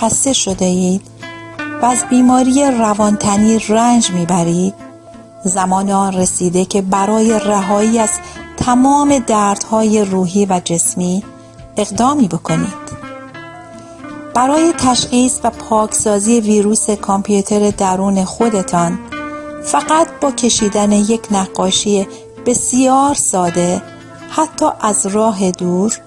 خسته شده اید و از بیماری روانتنی رنج می‌برید. زمان آن رسیده که برای رهایی از تمام دردهای روحی و جسمی اقدامی بکنید. برای تشخیص و پاکسازی ویروس کامپیوتر درون خودتان فقط با کشیدن یک نقاشی بسیار ساده حتی از راه دور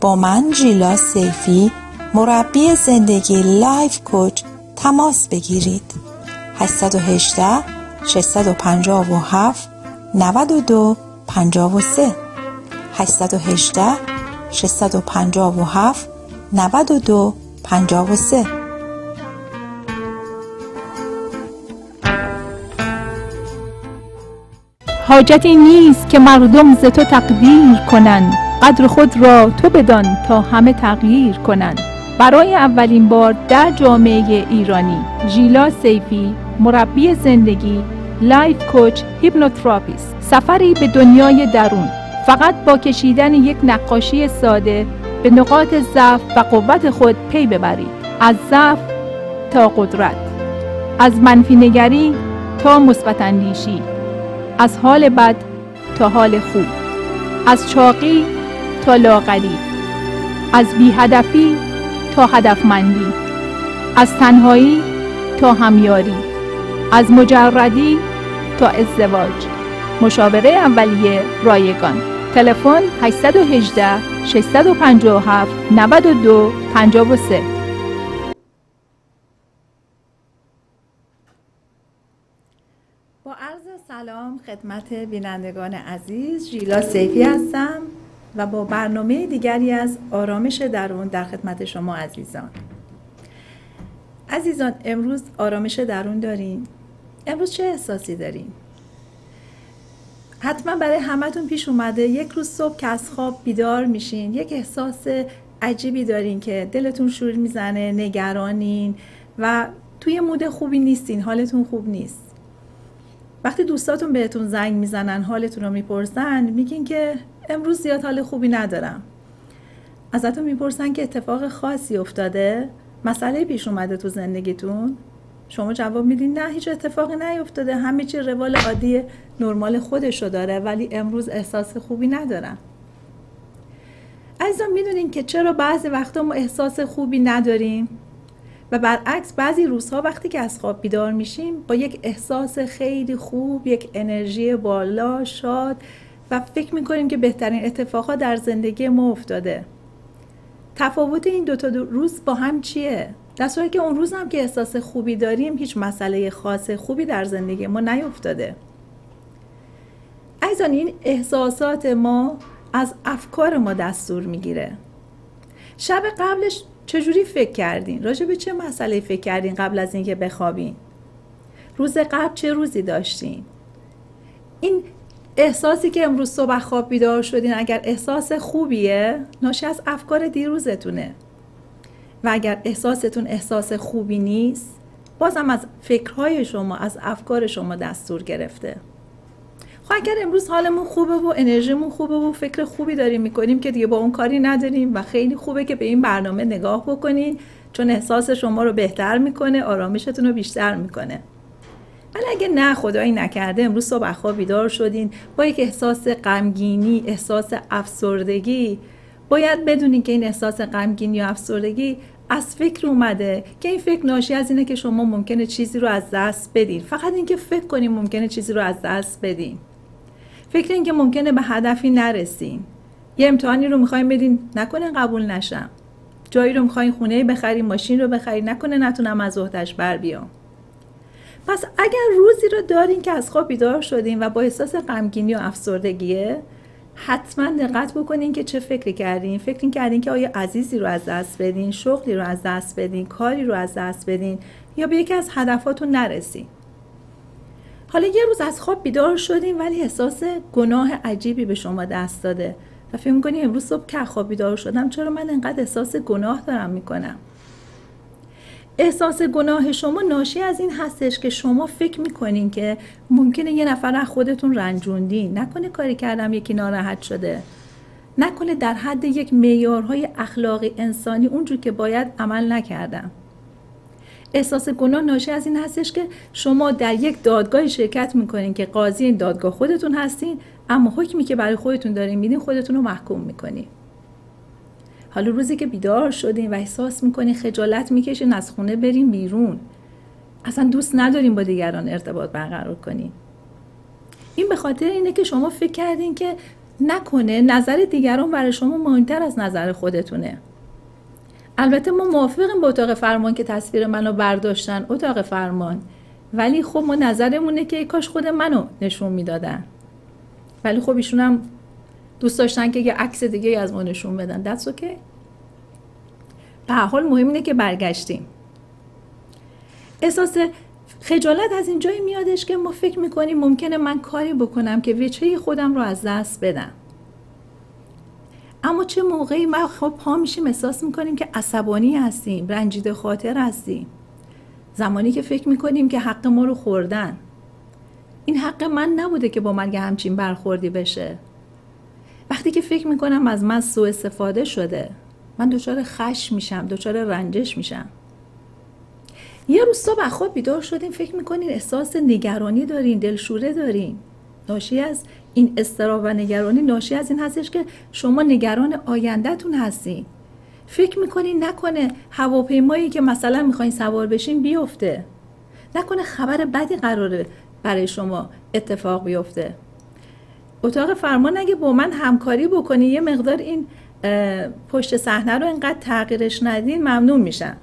با من جیلا سیفی مربی زندگی لایف کوچ تماس بگیرید. 818 657 92 53 818 657 92 53 حاجتی نیست که مردم ز تو تقدیر کنند. قدر خود را تو بدان تا همه تغییر کنند. برای اولین بار در جامعه ایرانی. ژیلا سیفی مربی زندگی life coach hypnotherapist. سفری به دنیای درون. فقط با کشیدن یک نقاشی ساده به نقاط ضعف و قوت خود پی ببرید. از ضعف تا قدرت. از منفی نگری تا مثبت اندیشی. از حال بد تا حال خوب. از چاقی تا لاغری. از بیهدفی تا هدفمندی از تنهایی تا همیاری از مجردی تا ازدواج. مشاوره اولیه رایگان. تلفن 818 657 92 53 با عرض سلام خدمت بینندگان عزیز ژیلا سیفی هستم. و با برنامه دیگری از آرامش درون در خدمت شما عزیزان. عزیزان امروز آرامش درون داریم. امروز چه احساسی داریم؟ حتما برای همتون پیش اومده یک روز صبح که از خواب بیدار میشین یک احساس عجیبی دارین که دلتون شور می‌زنه نگرانین و توی مود خوبی نیستین حالتون خوب نیست. وقتی دوستاتون بهتون زنگ می‌زنن حالتون رو می‌پرسن میگین که امروز زیاد حال خوبی ندارم. ازتون می‌پرسن که اتفاق خاصی افتاده. مسئله پیش اومده تو زندگیتون. شما جواب میدین نه هیچ اتفاقی نیفتاده. همه چی روال عادی نرمال خودشو داره ولی امروز احساس خوبی ندارم. عزیزان می‌دونین که چرا بعضی وقتا ما احساس خوبی نداریم؟ و برعکس بعضی روزها وقتی که از خواب بیدار میشیم با یک احساس خیلی خوب یک انرژی بالا شاد فکر می‌کنیم که بهترین اتفاقات در زندگی ما افتاده تفاوت این دوتا دو روز با هم چیه؟ در صورتی که اون روز هم که احساس خوبی داریم هیچ مسئله خاص خوبی در زندگی ما نیفتاده ایزان این احساسات ما از افکار ما دستور می‌گیره شب قبلش چجوری فکر کردین؟ راجع به چه مسئله فکر کردین قبل از اینکه بخوابین؟ روز قبل چه روزی داشتین؟ این احساسی که امروز صبح خواب بیدار شدین اگر احساس خوبیه ناشی از افکار دیروزتونه. و اگر احساستون احساس خوبی نیست بازم از فکرهای شما از افکار شما دستور گرفته. خب اگر امروز حالمون خوبه و انرژیمون خوبه و فکر خوبی داریم می‌کنیم که دیگه با اون کاری نداریم و خیلی خوبه که به این برنامه نگاه بکنین چون احساس شما رو بهتر می‌کنه آرامشتون رو بیشتر می‌کنه. ولی اگه نه خدایی نکرده امروز صبح خواب بیدار شدین. با یک احساس غمگینی احساس افسردگی باید بدونین که این احساس غمگینی و افسردگی از فکر اومده. که این فکر ناشی از اینه که شما ممکنه چیزی رو از دست بدین. فقط اینکه فکر کنین ممکنه چیزی رو از دست بدین. فکر این که ممکنه به هدفی نرسین. یه امتحانی رو می‌خوایم بدین نکنه قبول نشم. جایی رو می‌خواین خونه بخرین ماشین رو بخرین نکنه نتونم از بر بیام. پس اگر روزی رو دارین که از خواب بیدار شدین و با احساس غمگینی و افسردگیه حتما دقت بکنین که چه فکری کردین. فکر کردین که آیا عزیزی رو از دست بدین شغلی رو از دست بدین کاری رو از دست بدین یا به یکی از هدفاتون نرسین. حالا یه روز از خواب بیدار شدین ولی احساس گناه عجیبی به شما دست داده و فکر می‌کنی امروز صبح که خواب بیدار شدم چرا من انقدر احساس گناه دارم می‌کنم؟ احساس گناه شما ناشی از این هستش که شما فکر می‌کنین که ممکنه یه نفر از خودتون رنجوندین نکنه کاری کردم یکی ناراحت شده. نکنه در حد یک معیارهای اخلاقی انسانی اونجور که باید عمل نکردم. احساس گناه ناشی از این هستش که شما در یک دادگاه شرکت می‌کنین که قاضی این دادگاه خودتون هستین اما حکمی که برای خودتون دارین میدین خودتون رو محکوم می‌کنین. حالا روزی که بیدار شدین و احساس می‌کنین خجالت می‌کشین از خونه برین بیرون. اصلا دوست نداریم با دیگران ارتباط برقرار کنیم. این به خاطر اینه که شما فکر کردین که نکنه نظر دیگران برای شما مهمتر از نظر خودتونه. البته ما موافقیم با اتاق فرمان که تصویر منو برداشتن اتاق فرمان. ولی خب ما نظرمونه که کاش خود منو نشون می‌دادن. ولی خب ایشون هم دوست داشتن که یه عکس دیگه از ما نشون بدن. دست اوکی به حال مهم اینه که برگشتیم. احساس خجالت از اینجایی میادش که ما فکر می‌کنیم ممکنه من کاری بکنم که وچه خودم رو از دست بدم. اما چه موقعی ما خب پا میشیم احساس می‌کنیم که عصبانی هستیم رنجیده خاطر هستیم. زمانی که فکر می‌کنیم که حق ما رو خوردن. این حق من نبوده که با من یه همچین برخوردی بشه. وقتی که فکر می‌کنم از من سوء استفاده شده من دچار خشم میشم دچار رنجش میشم. یه روز صبح خواب بیدار شدیم فکر می‌کنین احساس نگرانی دارین دلشوره دارین. ناشی از این استراب و نگرانی ناشی از این هستش که شما نگران آیندهتون هستین. فکر می‌کنین نکنه هواپیمایی که مثلا می‌خواین سوار بشین بیفته. نکنه خبر بدی قراره برای شما اتفاق بیفته. اتاق فرمان اگه با من همکاری بکنی یه مقدار این پشت صحنه رو اینقدر تغییرش ندین ممنون میشن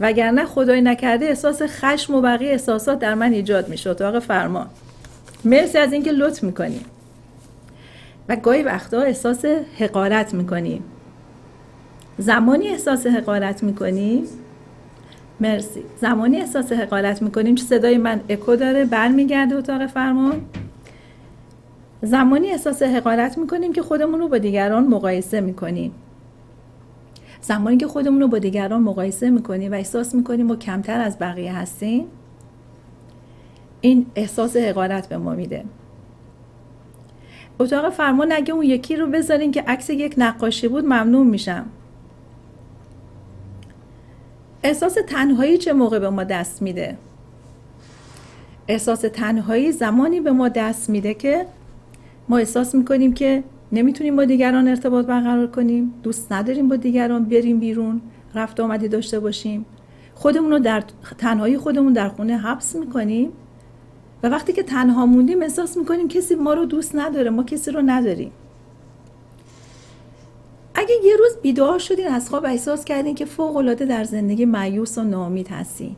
وگرنه خدای نکرده احساس خشم و بقیه احساسات در من ایجاد میشه اتاق فرمان. مرسی از اینکه لطف می‌کنیم و گاهی وقتا احساس حقارت می‌کنیم زمانی احساس حقارت می‌کنیم مرسی. زمانی احساس حقارت می‌کنیم چه صدای من اکو داره برمیگرده اتاق فرمان. زمانی احساس حقارت می‌کنیم که خودمون رو با دیگران مقایسه می‌کنیم. زمانی که خودمون رو با دیگران مقایسه می‌کنیم و احساس می‌کنیم ما کمتر از بقیه هستیم این احساس حقارت به ما میده. اتاق فرمان اگه اون یکی رو بذارین که عکس یک نقاشی بود ممنون میشم. احساس تنهایی چه موقع به ما دست میده؟ احساس تنهایی زمانی به ما دست میده که ما احساس می‌کنیم که نمی‌تونیم با دیگران ارتباط برقرار کنیم. دوست نداریم با دیگران بریم بیرون رفت آمدی داشته باشیم. خودمون رو در تنهایی خودمون در خونه حبس می‌کنیم و وقتی که تنها موندیم احساس می‌کنیم کسی ما رو دوست نداره ما کسی رو نداریم. اگه یه روز بیدار شدین از خواب احساس کردین که فوق العاده در زندگی معیوس و ناامید هستین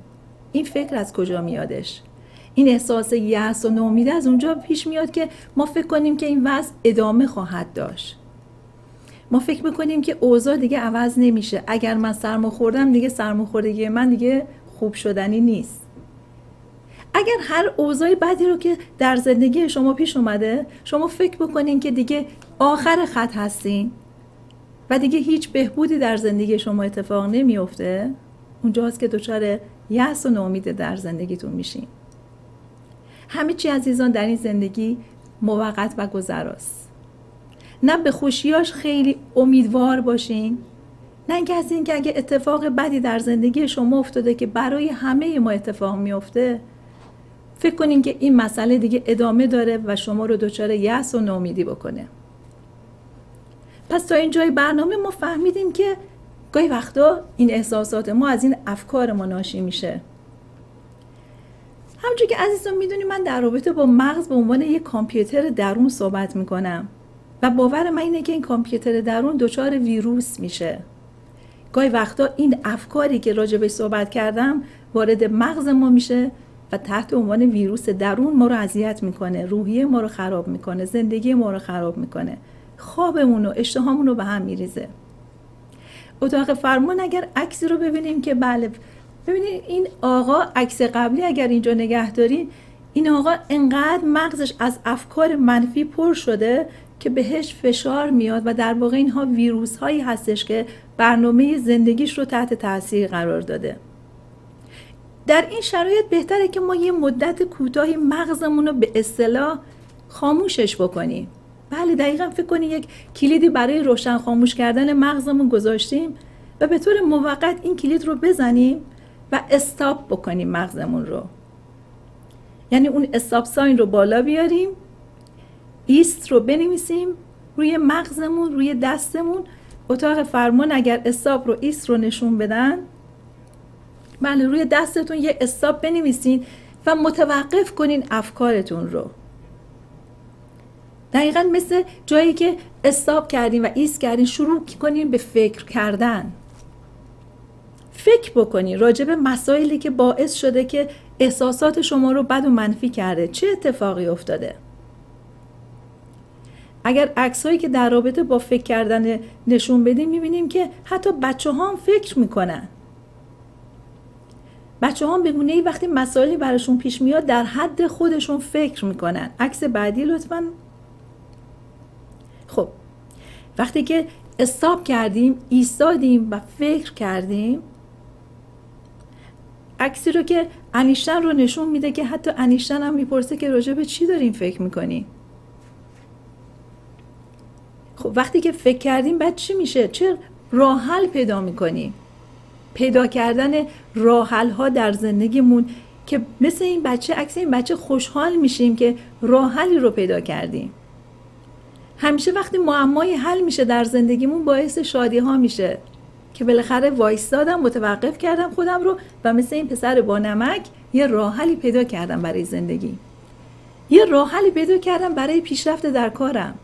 این فکر از کجا میادش؟ این احساس یأس و ناامیدی از اونجا پیش میاد که ما فکر کنیم که این وضع ادامه خواهد داشت. ما فکر می‌کنیم که اوضاع دیگه عوض نمیشه. اگر من سرما خوردم دیگه سرماخوردگی من دیگه خوب شدنی نیست. اگر هر اوضاع بدی رو که در زندگی شما پیش اومده شما فکر بکنین که دیگه آخر خط هستین و دیگه هیچ بهبودی در زندگی شما اتفاق نمیفته اونجاست که دچار یأس و ناامید در زندگیتون میشین. همه چی عزیزان در این زندگی موقت و گذراست نه به خوشیاش خیلی امیدوار باشین نه اینکه از اینکه اگه اتفاق بدی در زندگی شما افتاده که برای همه ما اتفاق میفته فکر کنین که این مسئله دیگه ادامه داره و شما رو دچار یأس و ناامیدی بکنه. پس تا اینجای برنامه ما فهمیدیم که گاهی وقتا این احساسات ما از این افکار ما ناشی میشه. همونجور که عزیزان می‌دونی من در رابطه با مغز به عنوان یک کامپیوتر درون صحبت می‌کنم و باور من اینه که این کامپیوتر درون دچار ویروس میشه. گاهی وقتا این افکاری که راجبش صحبت کردم وارد مغز ما میشه و تحت عنوان ویروس درون ما رو اذیت می‌کنه روحیه ما رو خراب می‌کنه زندگی ما رو خراب می‌کنه. خوابمون و اشتهامون رو به هم میریزه. اتاق فرمان اگر عکسی رو ببینیم که بله ببینید این آقا عکس قبلی اگر اینجا نگه دارین این آقا انقدر مغزش از افکار منفی پر شده که بهش فشار میاد و در واقع اینها ویروس هایی هستش که برنامه زندگیش رو تحت تاثیر قرار داده. در این شرایط بهتره که ما یه مدت کوتاهی مغزمون رو به اصطلاح خاموشش بکنیم. بله دقیقا فکر کنی یک کلیدی برای روشن خاموش کردن مغزمون گذاشتیم و به طور موقت این کلید رو بزنیم و استاپ بکنیم مغزمون رو. یعنی اون استاپ ساین رو بالا بیاریم ایست رو بنویسیم روی مغزمون روی دستمون. اتاق فرمان اگر استاپ رو ایست رو نشون بدن. بله روی دستتون یه استاپ بنویسین و متوقف کنین افکارتون رو. دقیقا مثل جایی که استاپ کردین و ایست کردین شروع کنین به فکر کردن. فکر بکنین راجع به مسائلی که باعث شده که احساسات شما رو بد و منفی کرده چه اتفاقی افتاده؟ اگر عکس هایی که در رابطه با فکر کردن نشون بدیم می‌بینیم که حتی بچه ها هم فکر می‌کنن. بچه ها به ای وقتی مسائلی براشون پیش میاد در حد خودشون فکر می‌کنن. عکس بعدی لطفا. خب وقتی که استاب کردیم ایستادیم و فکر کردیم عکسی رو که انیشتن رو نشون میده که حتی انیشتن هم می‌پرسه که راجع به چی داریم فکر می‌کنیم خب وقتی که فکر کردیم بعد چی میشه؟ چه راه حل پیدا می‌کنیم پیدا کردن راحل ها در زندگیمون که مثل این بچه عکس این بچه خوشحال میشیم که راحلی رو پیدا کردیم. همیشه وقتی معمایی حل میشه در زندگیمون باعث شادی ها میشه. که بالاخره وایستادم متوقف کردم خودم رو و مثل این پسر با نمک یه راحلی پیدا کردم برای زندگی. یه راحلی پیدا کردم برای پیشرفت در کارم.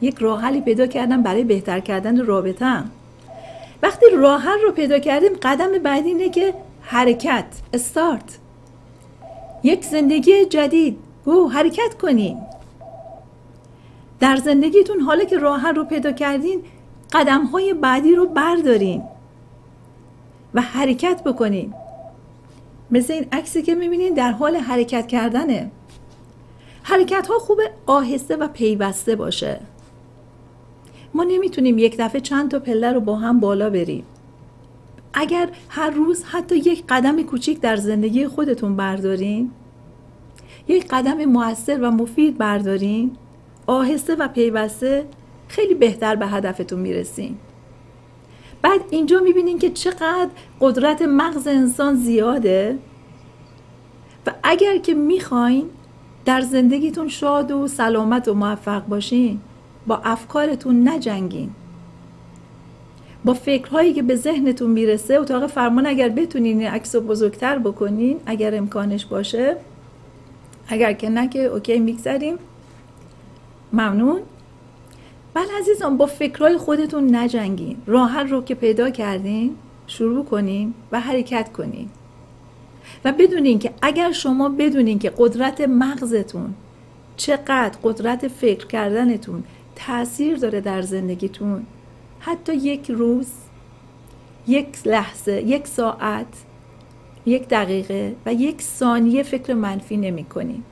یک راحلی پیدا کردم برای بهتر کردن رابطم وقتی راه رو پیدا کردیم قدم بعدی اینه که حرکت استارت. یک زندگی جدید. او حرکت کنین. در زندگیتون حالا که راه رو پیدا کردین قدم های بعدی رو بردارین و حرکت بکنین. مثل این عکسی که می‌بینین در حال حرکت کردنه. حرکت ها خوب آهسته و پیوسته باشه. ما نمی‌تونیم یک دفعه چند تا پله رو با هم بالا بریم. اگر هر روز حتی یک قدم کوچیک در زندگی خودتون بردارین یک قدم موثر و مفید بردارین آهسته و پیوسته خیلی بهتر به هدفتون می‌رسین. بعد اینجا می‌بینین که چقدر قدرت مغز انسان زیاده و اگر که می‌خواین در زندگیتون شاد و سلامت و موفق باشین با افکارتون نجنگین. با فکرهایی که به ذهنتون می‌رسه اتاق فرمان اگر بتونین این عکس رو بزرگتر بکنین اگر امکانش باشه اگر که نه که اوکی میگذریم. ممنون. بله عزیزان با فکرهای خودتون نجنگین راه رو که پیدا کردین شروع کنین و حرکت کنین و بدونین که اگر شما بدونین که قدرت مغزتون چقدر قدرت فکر کردنتون تاثیر داره در زندگیتون حتی یک روز یک لحظه یک ساعت یک دقیقه و یک ثانیه فکر منفی نمی کنیم.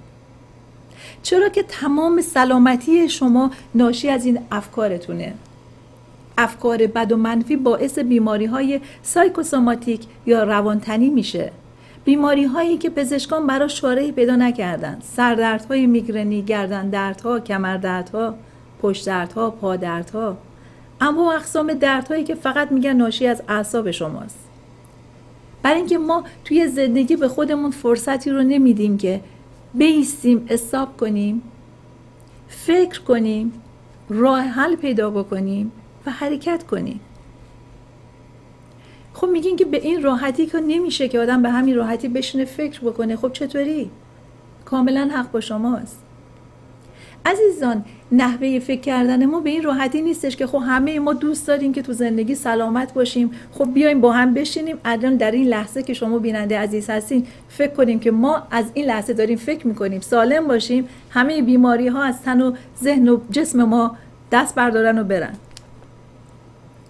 چرا که تمام سلامتی شما ناشی از این افکارتونه؟ افکار بد و منفی باعث بیماری های سایکوسوماتیک یا روانتنی میشه. بیماری هایی که پزشکان برای شاره پیدا نکردن سردردهای میگرنی گردن دردها کمر دردها پشت دردها پا دردها اما اقسام دردهایی که فقط میگن ناشی از اعصاب شماست. برای اینکه ما توی زندگی به خودمون فرصتی رو نمیدیم که بیستیم استاب کنیم فکر کنیم راه حل پیدا بکنیم و حرکت کنیم. خب میگین که به این راحتی که نمیشه که آدم به همین راحتی بشینه فکر بکنه خب چطوری؟ کاملا حق با شماست. عزیزان نحوه فکر کردن ما به این راحتی نیستش که خب همه ما دوست داریم که تو زندگی سلامت باشیم. خب بیایم با هم بشینیم. الان در این لحظه که شما بیننده عزیز هستین فکر کنیم که ما از این لحظه داریم فکر می‌کنیم. سالم باشیم. همه بیماری ها از تن و ذهن و جسم ما دست بردارن و برن.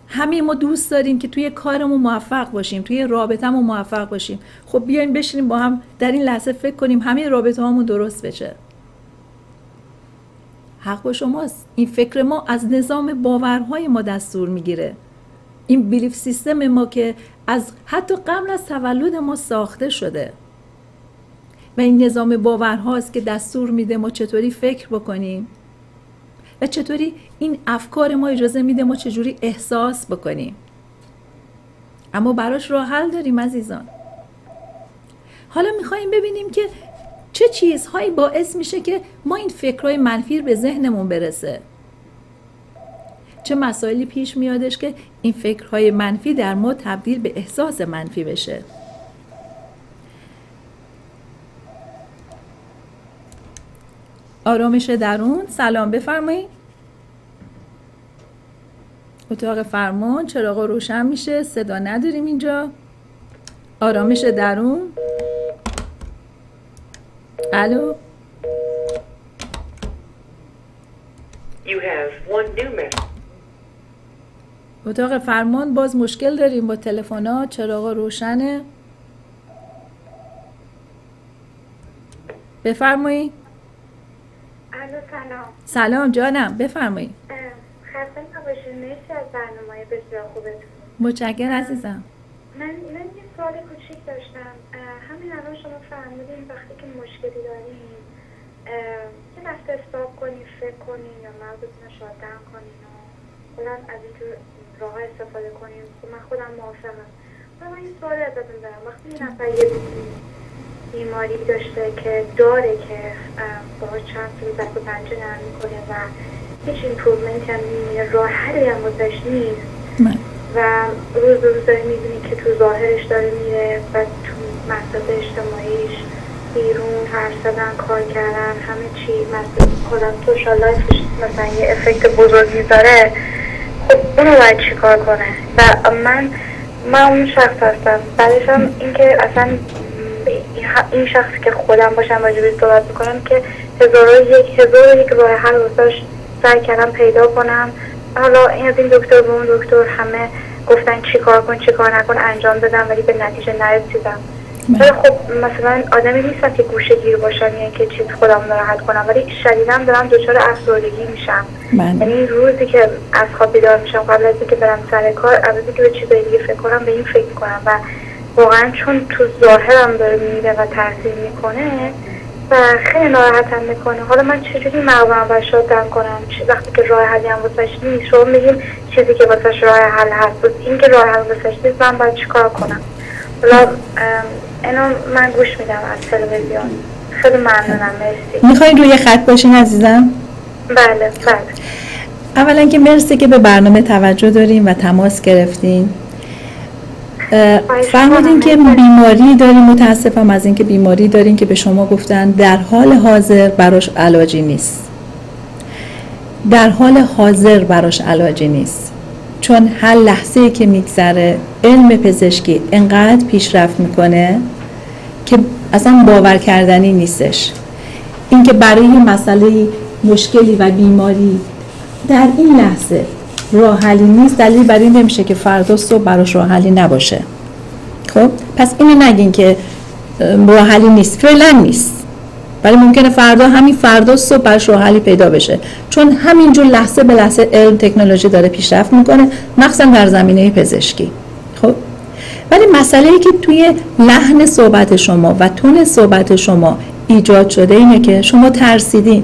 همه ما دوست داریم که توی کارمون موفق باشیم توی رابطهمون موفق باشیم. خب بیایم بشینیم با هم در این لحظه فکر کنیم همه رابطه هامون درست بشه. حق با شماست. این فکر ما از نظام باورهای ما دستور می‌گیره. این بیلیف سیستم ما که از حتی قبل از تولد ما ساخته شده. و این نظام باورهاست که دستور میده ما چطوری فکر بکنیم و چطوری این افکار ما اجازه میده ما چجوری احساس بکنیم. اما براش راه حل داریم عزیزان. حالا می‌خوایم ببینیم که چه چیزهایی باعث میشه که ما این فکرهای منفی به ذهنمون برسه؟ چه مسائلی پیش میادش که این فکرهای منفی در ما تبدیل به احساس منفی بشه؟ آرامش درون سلام بفرمایید. اتاق فرمان چراغ روشن میشه صدا نداریم اینجا. آرامش درون. الو You have one new message. اتاق فرمان باز مشکل داریم با تلفن‌ها چراغ روشنه. بفرمایید الو سلام. سلام جانم بفرمایید خسته نباشید مرسی از برنامه بسیار خوبتون. متشکر عزیزم. من من یه سوال کوچیک داشتم. همین الان شما فرمودین وقتی که مشکلی دارین اه، یه لحظه استاپ کنین فکر کنین یا مغزتون رو شادم کنین و از اینجور راه استفاده کنین که من خودم موافقم. من این سوال ازتون دارم. وقتی یه نفر یه بیماری داشته که داره که باهاش چند سال دست و پنجه نرم می‌کنه و هیچ improvement هم راه حلی هم نیست و روز به روز داره می‌بینی که تو ظاهرش داره میره و تو مسائل اجتماعیش بیرون حرف زدن کار کردن همه چی. مثلا خودم social life ش مثلا یه effect بزرگ می‌ذاره خب اونو باید چیکار کنه؟ و من من اون شخص هستم. بعدش هم اینکه اصلا این شخصی که خودم باشم راجبش صحبت می‌کنم که هزار یک هزار یک راه حل سعی کردم پیدا کنم. حالا این از این دکتر به اون دکتر همه گفتن چی کار کن چی کار نکن انجام بدم ولی به نتیجه نرسیدم. ولی خب مثلا آدمی نیستم که گوشه گیر باشم یا که چیز خودم راحت کنم ولی شدیدم دارم دچار افسردگی میشم. بله. یعنی روزی که از خواب بیدار میشم قبل از اینکه برم سر کار از اینکه به چیزای دیگه فکر کنم به این فکر کنم و واقعا چون تو ظاهرم داره میره و تاثیر می‌کنه و خیلی ناراحتم می‌کنه. حالا من چجوری مغزم و شادم کنم؟ وقتی که راه حلی هم واسش نیست شما میگیم چیزی که واسش راه حل هست. این که راه حل واسش نیست من باید چیکار کنم؟ حالا اینو من گوش میدم از تلویزیون. خیلی ممنونم. مرسی. می‌خواین روی خط باشین عزیزم؟ بله بله. اولا که مرسی که به برنامه توجه داریم و تماس گرفتین. اه، فهمیدین که بیماری داریم متاسفم از اینکه بیماری داریم که به شما گفتن در حال حاضر براش علاجی نیست. در حال حاضر براش علاجی نیست. چون هر لحظه که میگذره علم پزشکی انقدر پیشرفت می‌کنه که اصلا باور کردنی نیستش. اینکه برای مسئله مشکلی و بیماری در این لحظه راه حلی نیست دلیل بر این نمیشه که فردا صبح براش راه حلی نباشه. خب؟ پس اینو نگین که اه، راه حلی نیست. فعلا نیست. ولی ممکنه فردا همین فردا صبح براش راه حلی پیدا بشه. چون همینجور لحظه به لحظه علم تکنولوژی داره پیشرفت می‌کنه مخصوصا در زمینه پزشکی. خب؟ ولی مسئله ای که توی لحن صحبت شما و تون صحبت شما ایجاد شده اینه که شما ترسیدین.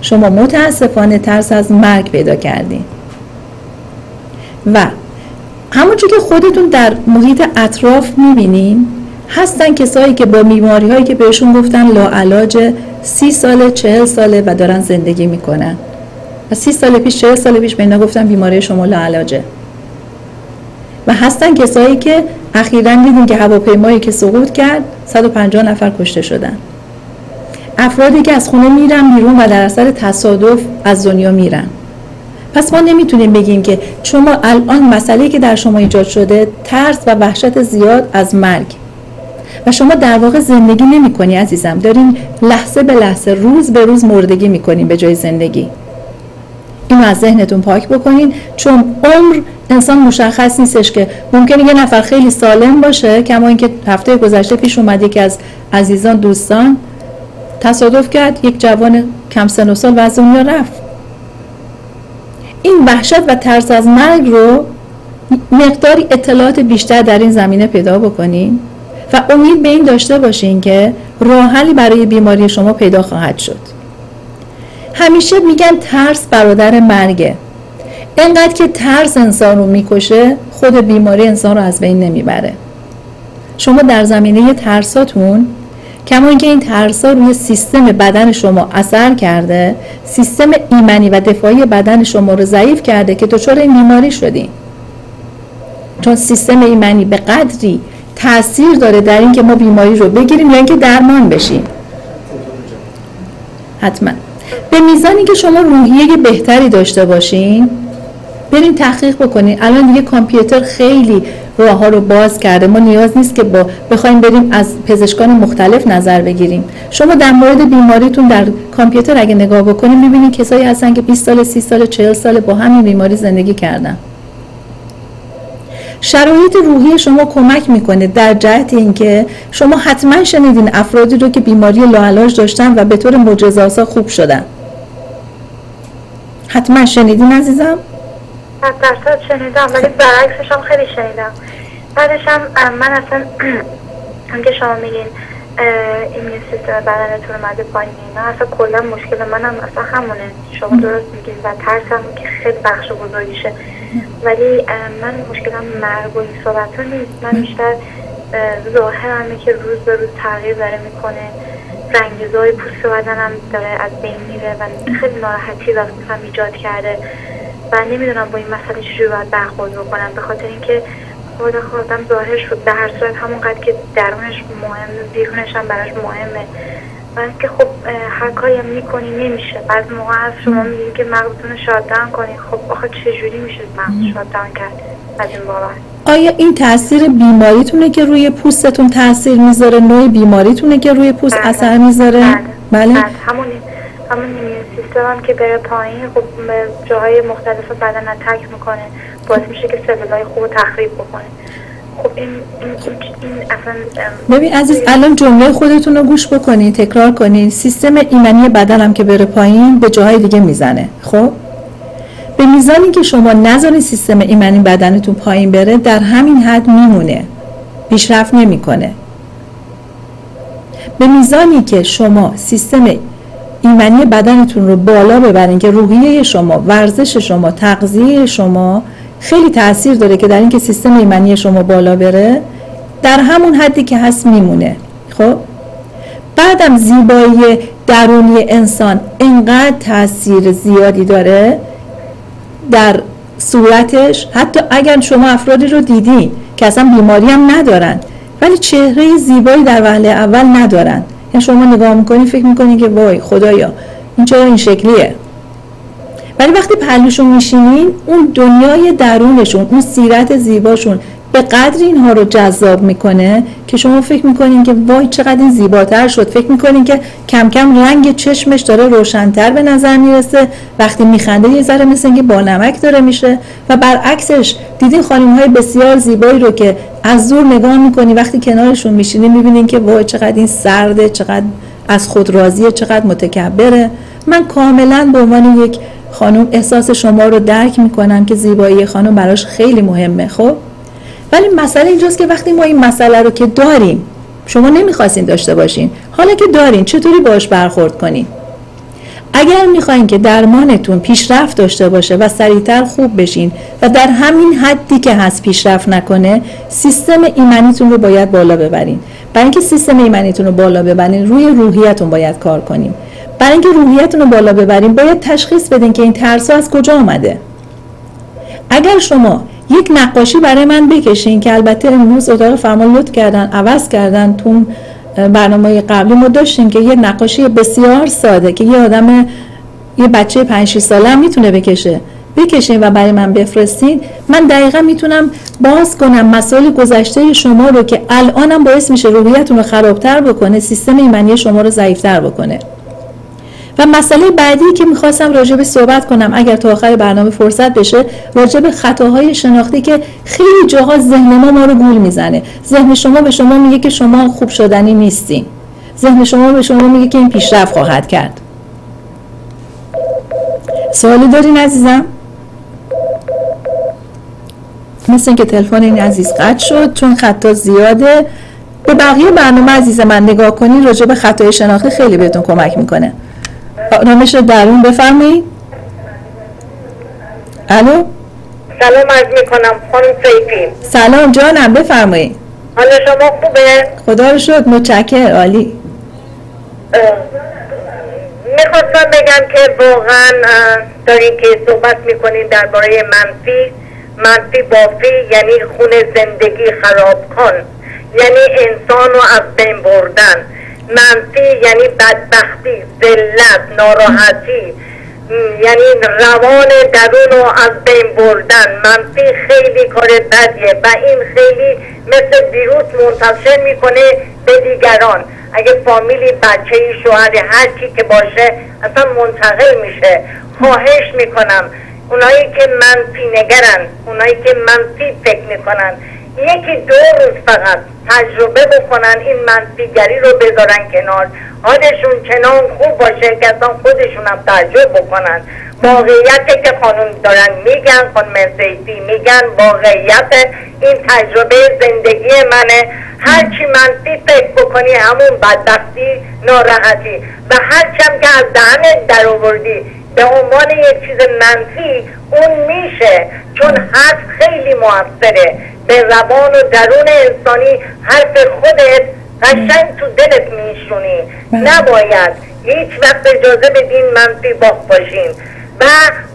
شما متاسفانه ترس از مرگ پیدا کردین. و همونجور که خودتون در محیط اطراف می‌بینین هستن کسایی که با بیماری هایی که بهشون گفتن لاعلاج سی ساله چهل ساله و دارن زندگی می‌کنن. و سی سال پیش چهل سال پیش به اینا گفتن بیماری شما لاعلاجه. و هستن کسایی که اخیرا دیدین که هواپیمایی که سقوط کرد 150 نفر کشته شدن. افرادی که از خونه میرن بیرون و در اثر تصادف از دنیا میرن. پس ما نمی‌تونیم بگیم که شما الان مسئله که در شما ایجاد شده ترس و وحشت زیاد از مرگ. و شما در واقع زندگی نمی کنی عزیزم. دارین لحظه به لحظه روز به روز مردگی می‌کنین به جای زندگی. اینو از ذهنتون پاک بکنین. چون عمر انسان مشخص نیستش که ممکنه یه نفر خیلی سالم باشه کما اینکه هفته گذشته پیش اومد یکی از عزیزان دوستان. تصادف کرد یک جوان کم سن و سال و از دنیا رفت. این وحشت و ترس از مرگ رو مقداری اطلاعات بیشتر در این زمینه پیدا بکنین و امید به این داشته باشین که راه حلی برای بیماری شما پیدا خواهد شد. همیشه میگن ترس برادر مرگه. انقدر که ترس انسان رو می‌کشه خود بیماری انسان رو از بین نمی‌بره. شما در زمینه ترساتون کما اینکه این ترسا روی سیستم بدن شما اثر کرده سیستم ایمنی و دفاعی بدن شما رو ضعیف کرده که دچار این بیماری شدین چون سیستم ایمنی به قدری تاثیر داره در اینکه ما بیماری رو بگیریم یا اینکه درمان بشیم. حتما. به میزانی که شما روحیه بهتری داشته باشین بریم تحقیق بکنین. الان دیگه کامپیوتر خیلی راه ها رو باز کرده. ما نیاز نیست که با بخوایم بریم از پزشکان مختلف نظر بگیریم. شما در مورد بیماریتون در کامپیوتر اگه نگاه بکنید می‌بینید کسایی هستن که 20 سال 30 سال 40 سال با همین بیماری زندگی کردن. شرایط روحی شما کمک می‌کنه در جهت اینکه شما حتما شنیدین افرادی رو که بیماری لاعلاج داشتن و به طور معجزه‌آسا خوب شدن. حتما شنیدین عزیزم؟ صد درصد شنیدم ولی برعکسش هم خیلی شنیدم. بعدش هم من اصلا هم که شما میگین این سیستم بدنتون اومده پایین اینا اصلا کلا مشکل منم اصلا همونه. شما درست میگین و ترسم که خیلی بخش بزرگیشه ولی من مشکلم مرگ و این صحبت نیست. من بیشتر اه، ظاهرمه که روز به روز تغییر داره می‌کنه. رنگیزای پوست بدنم داره از بین میره و خیلی ناراحتی وقتم ایجاد کرده. و نمی‌دونم با این مسئله چجوری باید برخورد بکنم به خاطر اینکه خود خودم ظاهرش رو به هر صورت همونقدر که درونش مهم بیرونش هم براش مهمه. و اینکه خب هر کاری هم می‌کنی نمیشه. بعض موقع هست شما میگین که مغزتون شاددان کنی. خب آخه چجوری میشه مغز شاددان کرد؟ از این بابت. آیا این تاثیر بیماریتونه که روی پوستتون تاثیر می‌ذاره؟ نوع بیماریتونه که روی پوست بله. اثر می‌ذاره؟ بله. بله. همون همون هم که بره پایین. خب جاهای مختلف بدن اتک می‌کنه. باعث میشه که سلولای خوب تخریب بکنه. خب این این این, ببین عزیز الان جمله خودتون رو گوش بکنید تکرار کنید سیستم ایمنی بدنم که بره پایین به جاهای دیگه می‌زنه. خب؟ به میزانی که شما نذارید سیستم ایمنی بدنتون پایین بره در همین حد میمونه. پیشرفت نمی‌کنه. به میزانی که شما سیستم ایمنی بدنتون رو بالا ببرین که روحیه شما ورزش شما تغذیه شما خیلی تاثیر داره که در اینکه سیستم ایمنی شما بالا بره در همون حدی که هست میمونه. خب؟ بعدم زیبایی درونی انسان انقدر تاثیر زیادی داره در صورتش حتی اگر شما افرادی رو دیدی که اصلا بیماری هم ندارن ولی چهره زیبایی در وهله اول ندارن. یعنی شما نگاه می‌کنی فکر می‌کنی که وای خدایا این چرا این شکلیه؟ ولی وقتی پهلوشون میشینین اون دنیای درونشون اون سیرت زیباشون به قدر اینها رو جذاب می‌کنه که شما فکر می‌کنین که وای چقدر این زیباتر شد. فکر می‌کنین که کم کم رنگ چشمش داره روشنتر به نظر می‌رسه. وقتی میخنده یه ذره مثل اینکه با نمک داره میشه و برعکسش دیدین خانم های بسیار زیبایی رو که از دور نگاه می‌کنی وقتی کنارشون میشینی می‌بینین که وای چقدر این سرده چقدر از خود راضیه چقدر متکبره. من کاملا به عنوان یک خانم احساس شما رو درک می‌کنم که زیبایی خانم براش خیلی مهمه خب؟ ولی مسئله اینجاست که وقتی ما این مسئله رو که داریم شما نمی‌خواستین داشته باشین. حالا که دارین چطوری باش برخورد کنین؟ اگر می‌خواین که درمانتون پیشرفت داشته باشه و سریعتر خوب بشین و در همین حدی که هست پیشرفت نکنه سیستم ایمنیتون رو باید بالا ببرین. برای اینکه سیستم ایمنیتون رو بالا ببرین روی روحیتون باید کار کنیم برای اینکه روحیتون رو بالا ببرین باید تشخیص بدین که این ترس از کجا آمده اگر شما یک نقاشی برای من بکشین که البته امروز اتاق فرمان لطف کردن عوض کردن تو برنامه قبلی. ما داشتیم که یه نقاشی بسیار ساده که یه آدم یه بچه 5 6 ساله هم می‌تونه بکشه. بکشین و برای من بفرستین. من دقیقا می‌تونم باز کنم مسائل گذشته شما رو که الانم باعث میشه روحیتون رو خرابتر بکنه سیستم ایمنی شما رو ضعیفتر بکنه. و مسئله بعدی که می‌خواستم راجع به صحبت کنم اگر تا آخر برنامه فرصت بشه راجع به خطاهای شناختی که خیلی جاها ذهن ما ما رو گول می‌زنه. ذهن شما به شما میگه که شما خوب شدنی نیستین. ذهن شما به شما میگه که این پیشرفت خواهد کرد. سوالی دارین عزیزم؟ مثل اینکه تلفن این عزیز قطع شد چون خطا زیاده. به بقیه برنامه عزیز من نگاه کنین راجع به خطای شناختی خیلی بهتون کمک می‌کنه. آرامش رو درون بفرمایید الو؟ سلام عرض می‌کنم خانم سیفی. سلام جانم بفرمایید حالا شما خوبه؟ خدا رو شد متشکر عالی. می‌خواستم بگم که واقعا دارین که صحبت می‌کنین درباره منفی. منفی بافی یعنی خون زندگی خراب کن یعنی انسان رو از بین بردن. منفی یعنی بدبختی ذلت ناراحتی. یعنی روان درون رو از بین بردن. منفی خیلی کار بدیه و این خیلی مثل ویروس منتشر می‌کنه به دیگران. اگه فامیلی بچه شوهر هر کی که باشه اصلا منتقل میشه. خواهش می‌کنم. اونایی که منفی نگرن اونایی که منفی فکر می‌کنن. یکی دو روز فقط تجربه بکنن این منفیگری رو بذارن کنار. حالشون چنان خوب باشه که اصلا خودشون هم تعجب بکنن. واقعیت که خانم دارن میگن خانم زیدی میگن واقعیت این تجربه زندگی منه. هرچی منفی فکر بکنی همون بدبختی ناراحتی. و هرچم که از دهنت در آوردی به عنوان یک چیز منفی اون میشه چون حرف خیلی موثره. به روان و درون انسانی حرف خودت قشنگ تو دلت میشونی نباید هیچ وقت اجازه بدین منفی باخ باشین. و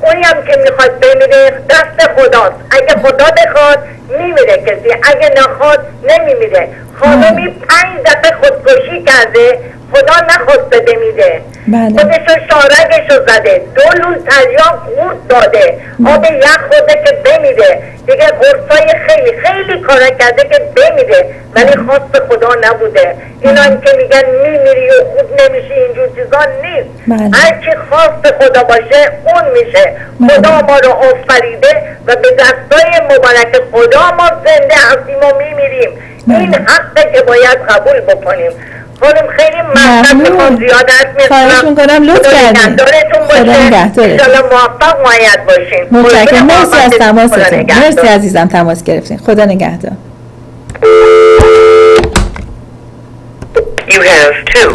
اونی هم که می‌خواد بمیره دست خداست. اگه خدا بخواد میمیره کسی. اگه نخواد نمیمیره. خانمی پنج دفعه خودکشی کرده. خدا نخواسته بمیره. بله. خودشو شارگشو زده. دو لول تریاک خورد داده. آب یخ خورده که بمیره. دیگه قرصای خیلی خیلی کارا کرده که بمیره. ولی خواست خدا نبوده. اینا که میگن میمیری و خوب نمیشی اینجور چیزا نیست. بله. هرچی خواست خدا باشه اون میشه. خدا ما رو آفریده و به دستای مبارک خدا ما زنده هستیم و میمیریم. این حقه که باید قبول بکنیم. خانم خیلی ممنون. زیاد خواهش می‌کنم. لطف. نگهدارتون خدا. انشالله موفق معید باشین. متشکرم. مرسی از تماستون. مرسی عزیزم. تماس گرفتین. خدا نگهدار. You have two.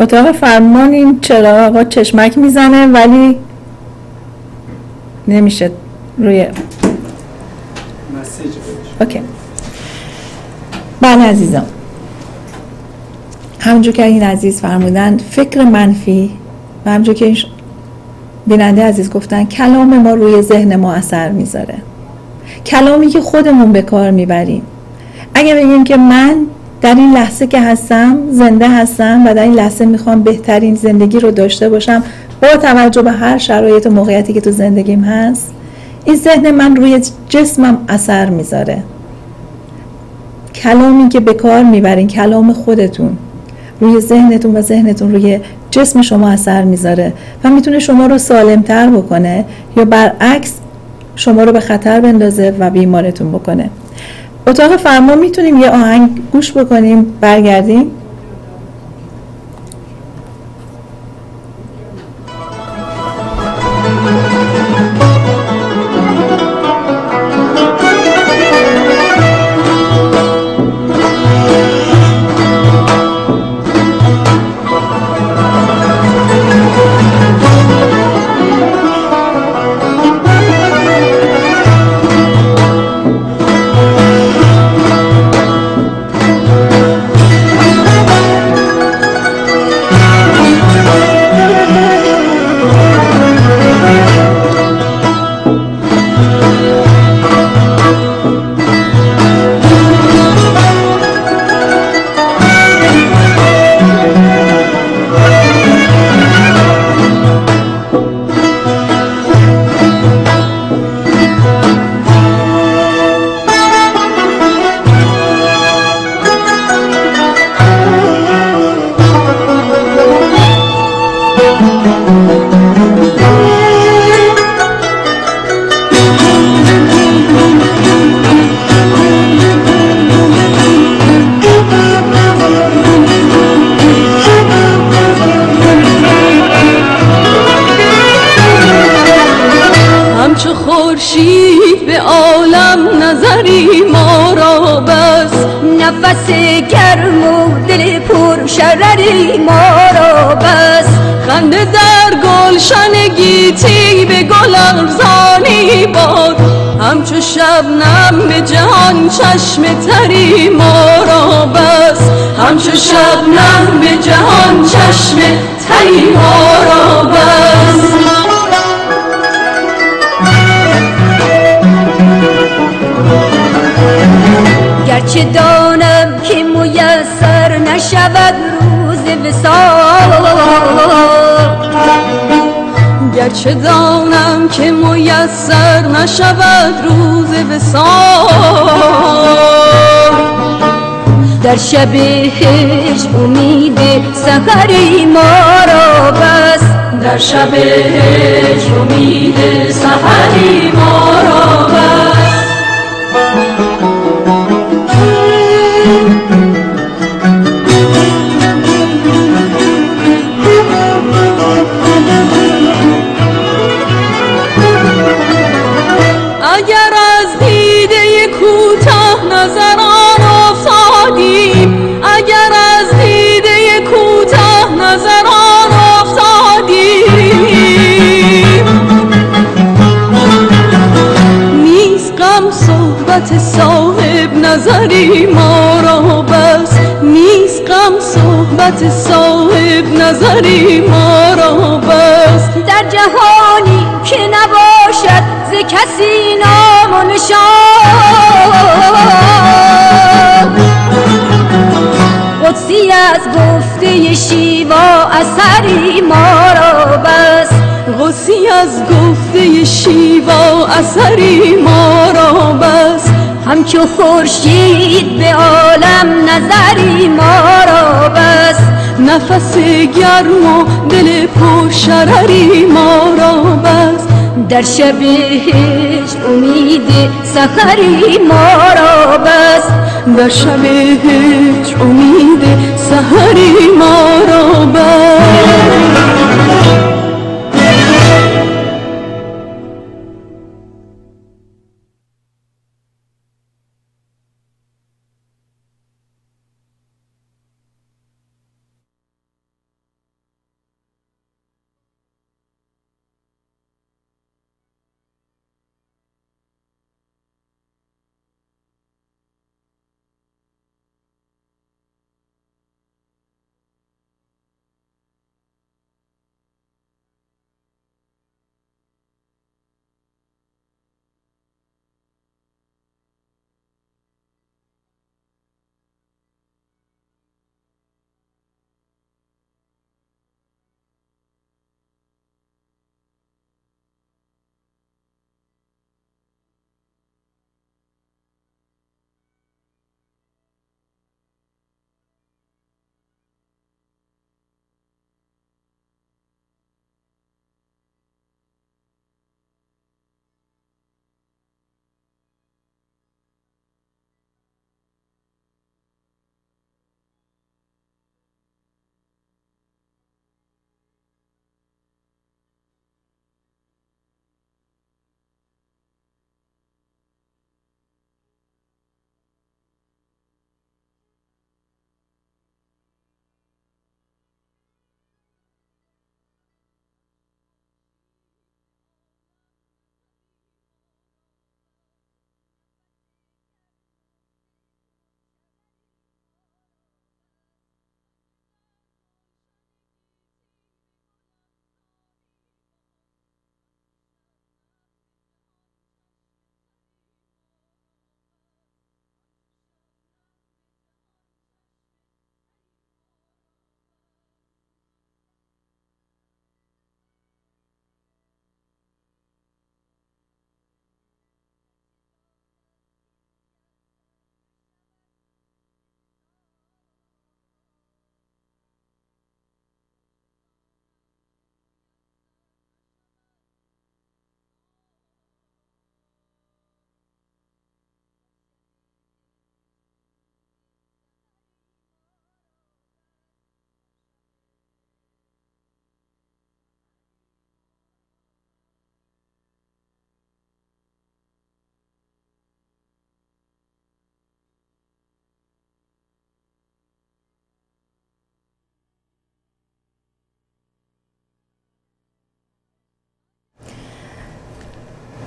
اتاق فرمان این چراغا چشمک می‌زنه ولی نمیشه روی اوکی. بله عزیزم. همونجور که این عزیز فرمودن فکر منفی و همونجور که این بیننده عزیز گفتن کلام ما روی ذهن ما اثر می‌ذاره. کلامی که خودمون به کار می‌بریم. اگه بگیم که من در این لحظه که هستم زنده هستم و در این لحظه می‌خوام بهترین زندگی رو داشته باشم با توجه به هر شرایط و موقعیتی که تو زندگیم هست این ذهن من روی جسمم اثر می‌ذاره. کلامی که به کار می‌برین کلام خودتون. روی ذهنتون و ذهنتون روی جسم شما اثر می‌ذاره و می‌تونه شما رو سالمتر بکنه یا برعکس شما رو به خطر بندازه و بیمارتون بکنه. اتاق فرمان می‌تونیم یه آهنگ گوش بکنیم برگردیم. شرری ما را بس. خنده در گل گلشن گیتی به گل ارزانی باد. همچو شبنم به جهان چشم تری ما را بس. همچو شبنم به جهان چشم تری ما را بس. گرچه نشود روز وسال گرچه دانم که میسر نشود روز وسال در شب هجر امید سحری ما را بس در شب هجر امید سحری ما را بس صحبت صاحب نظری ما را بس نیست غم صحبت صاحب نظری ما را بس در جهانی که نباشد ز کسی نام و نشان. قدسی از گفته شیوا اثری ما را بس قدسی از گفته شیوا اثری ما را بس. همچو خورشید به عالم نظری ما را بس. نفس گرم و دل پر شرری ما را بس. در شب هجر امید سحری ما را بس. در شب هجر امید سحری ما را بس.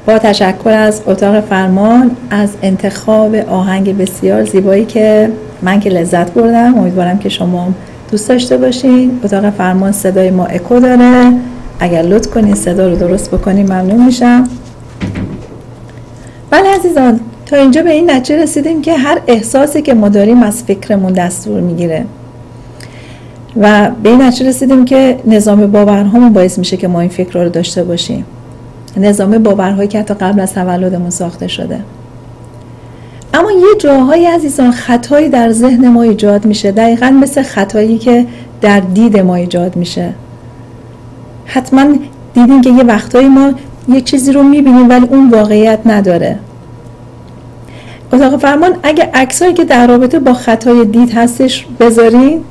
با تشکر از اتاق فرمان از انتخاب آهنگ بسیار زیبایی که من که لذت بردم. امیدوارم که شما دوست داشته باشین. اتاق فرمان صدای ما اکو داره. اگر لطف کنین صدا رو درست بکنین ممنون میشم. بله عزیزان تا اینجا به این نتیجه رسیدیم که هر احساسی که ما داریم از فکرمون دستور می‌گیره. و به این نتیجه رسیدیم که نظام باورهامون باعث میشه که ما این فکر رو داشته باشیم. نظام باورهایی که حتی قبل از تولدمون ساخته شده. اما یه جاهایی عزیزان خطایی در ذهن ما ایجاد میشه. دقیقا مثل خطایی که در دید ما ایجاد میشه. حتما دیدین که یه وقتایی ما یه چیزی رو می‌بینیم ولی اون واقعیت نداره. اتاق فرمان اگه عکسایی که در رابطه با خطای دید هستش بذارین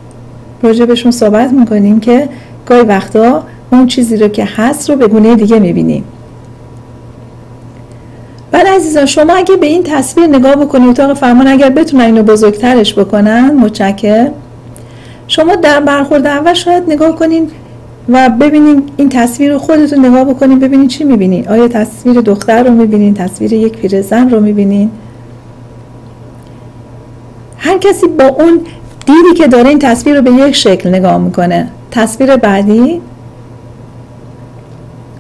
راجع بهشون صحبت می‌کنیم که گاهی وقتا اون چیزی رو که هست رو به گونه دیگه می‌بینیم. بله عزیزان شما اگه به این تصویر نگاه بکنید اتاق فرمان اگر بتونن اینو بزرگترش بکنن متشکر شما در برخورد اول شاید نگاه کنین و ببینین این تصویر رو خودتون نگاه بکنین ببینین چی می‌بینین. آیا تصویر دختر رو می‌بینین تصویر یک پیرزن رو می‌بینین؟ هر کسی با اون دیدی که داره این تصویر رو به یک شکل نگاه می‌کنه. تصویر بعدی؟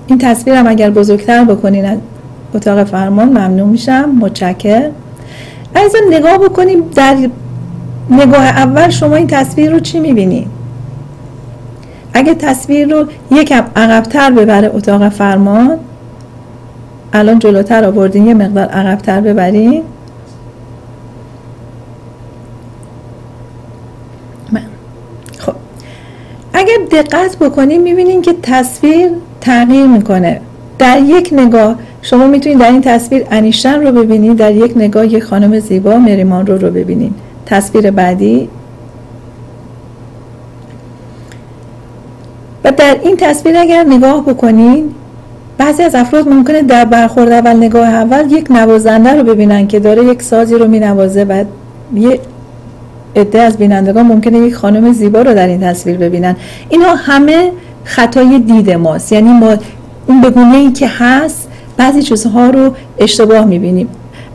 این تصویر هم اگر بزرگتر بکنین اتاق فرمان ممنون میشم. متشکر از نگاه بکنیم در نگاه اول شما این تصویر رو چی می‌بینید اگه تصویر رو یکم عقبتر ببره اتاق فرمان الان جلوتر آوردین یه مقدار عقبتر ببرین. خب. اگر دقت بکنیم می‌بینین که تصویر تغییر می‌کنه. در یک نگاه شما می‌تونید در این تصویر انیشتن رو ببینید در یک نگاه یک خانم زیبا مریمان رو رو ببینید. تصویر بعدی. و در این تصویر اگر نگاه بکنید بعضی از افراد ممکنه در برخورد اول نگاه اول یک نوازنده رو ببینن که داره یک سازی رو مینوازه و یه عده از بینندگان ممکنه یک خانم زیبا رو در این تصویر ببینن. اینها همه خطای دید ماست. یعنی ما اون بگونه ای که هست بعضی چیزها رو اشتباه می‌بینیم.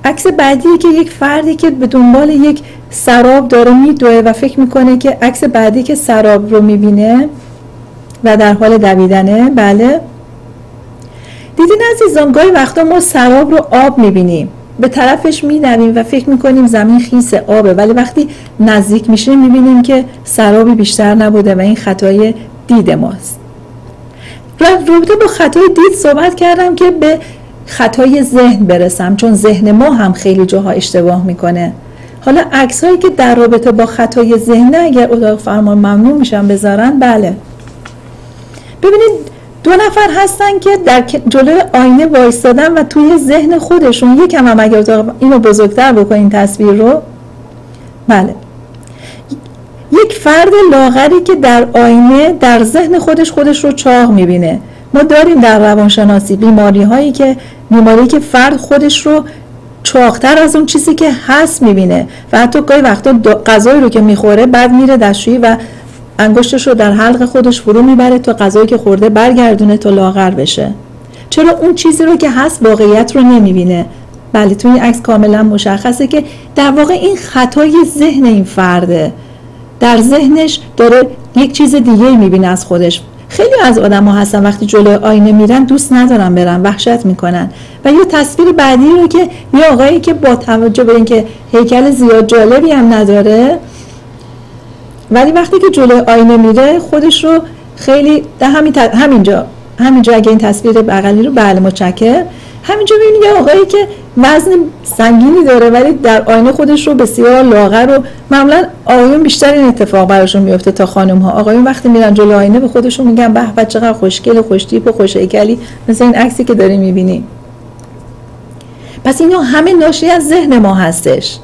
عکس بعدی که یک فردی که به دنبال یک سراب داره میدوه و فکر می‌کنه که عکس بعدی که سراب رو می‌بینه و در حال دویدنه بله. دیدین عزیزان گاهی وقتا ما سراب رو آب می‌بینیم. به طرفش میدویم و فکر می‌کنیم زمین خیس آبه ولی وقتی نزدیک میشه می‌بینیم که سرابی بیشتر نبوده و این خطای دید ماست. رابطه با خطای دید صحبت کردم که به خطای ذهن برسم چون ذهن ما هم خیلی جاها اشتباه می‌کنه. حالا عکس هایی که در رابطه با خطای ذهن اگر اتاق فرمان ممنون میشن بذارن بله. ببینید دو نفر هستن که در جلوی آینه وایستادن و توی ذهن خودشون یکم هم اگر اتاق اینو بزرگتر بکنین تصویر رو. بله. یک فرد لاغری که در آینه در ذهن خودش خودش رو چاق می‌بینه. ما داریم در روانشناسی بیماری هایی که بیماری که فرد خودش رو چاقتر از اون چیزی که هست می‌بینه. و حتی گاهی وقتا غذایی رو که می‌خوره بعد میره دستشویی و انگشتش رو در حلق خودش فرو می‌بره تا غذایی که خورده برگردونه تا لاغر بشه. چرا اون چیزی رو که هست واقعیت رو نمی‌بینه؟ بله تو این عکس کاملا مشخصه که در واقع این خطای ذهن این فرده. در ذهنش داره یک چیز دیگه می‌بینه از خودش. خیلی از آدم ها هستن وقتی جلوی آینه میرن دوست ندارن برن وحشت می‌کنن. و یه تصویر بعدی رو که یه آقایی که با توجه به اینکه هیکل زیاد جالبی هم نداره ولی وقتی که جلوی آینه میره خودش رو خیلی در همین همینجا همینجا اگه این تصویر بغلی رو بله متشکر همینجا ببینید یه آقایی که وزن سنگینی داره ولی در آینه خودش رو بسیار لاغر و معمولا آقایون بیشتر این اتفاق براشون میفته تا خانم ها آقایون وقتی میرن جلو آینه به خودشون میگن به به چقدر خوشگل خوشتیپ و خوشهیکلی مثل این عکسی که داری می‌بینی. پس اینا همه ناشی از ذهن ما هستش.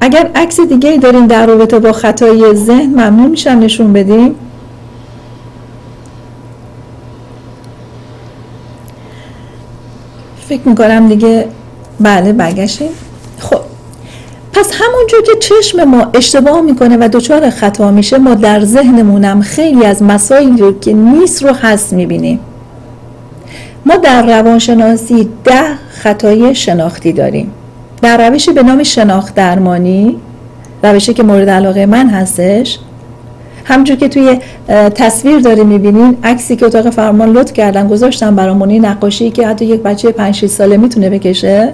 اگر عکس دیگه ای داریم در رابطه با خطای ذهن ممنون میشم نشون بدیم فکر می‌کنم دیگه بله برگشتیم. خب پس همونجور که چشم ما اشتباه می‌کنه و دچار خطا میشه ما در ذهنمونم خیلی از مسائلی رو که نیست رو هست می‌بینیم. ما در روانشناسی ده خطای شناختی داریم. در روشی به نام شناخت درمانی روشی که مورد علاقه من هستش همجور که توی تصویر داره می‌بینین عکسی که اتاق فرمان لطف کردن گذاشتم برامون نقاشی که حتی یک بچه 5 ساله می‌تونه بکشه.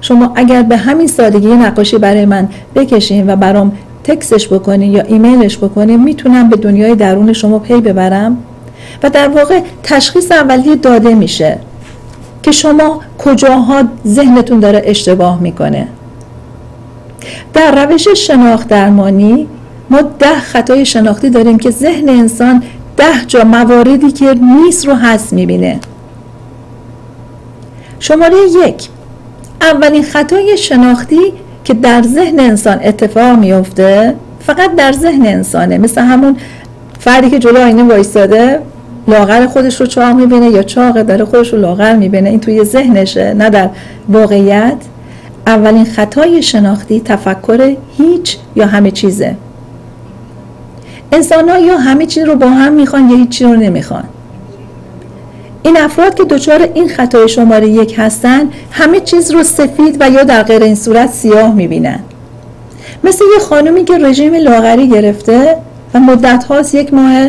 شما اگر به همین سادگی نقاشی برای من بکشین و برام تکسش بکنین یا ایمیلش بکنین می‌تونم به دنیای درون شما پی ببرم. و در واقع تشخیص اولیه داده میشه که شما کجاها ذهنتون داره اشتباه می‌کنه. در روش شناخت درمانی ما ده خطای شناختی داریم که ذهن انسان ده جا مواردی که نیست رو هست می‌بینه. شماره یک اولین خطای شناختی که در ذهن انسان اتفاق میفته فقط در ذهن انسانه. مثل همون فردی که جلو آینه وایستاده لاغر خودش رو چاق می‌بینه یا چاقه داره خودش رو لاغر می‌بینه. این توی ذهنشه نه در واقعیت. اولین خطای شناختی تفکر هیچ یا همه چیزه. انسان ها یا همه چیز رو با هم می‌خوان یا هیچ رو نمی‌خوان. این افراد که دچار این خطای شماره یک هستن همه چیز رو سفید و یا در غیر این صورت سیاه می‌بینن. مثل یه خانومی که رژیم لاغری گرفته و مدت هاست یک ماه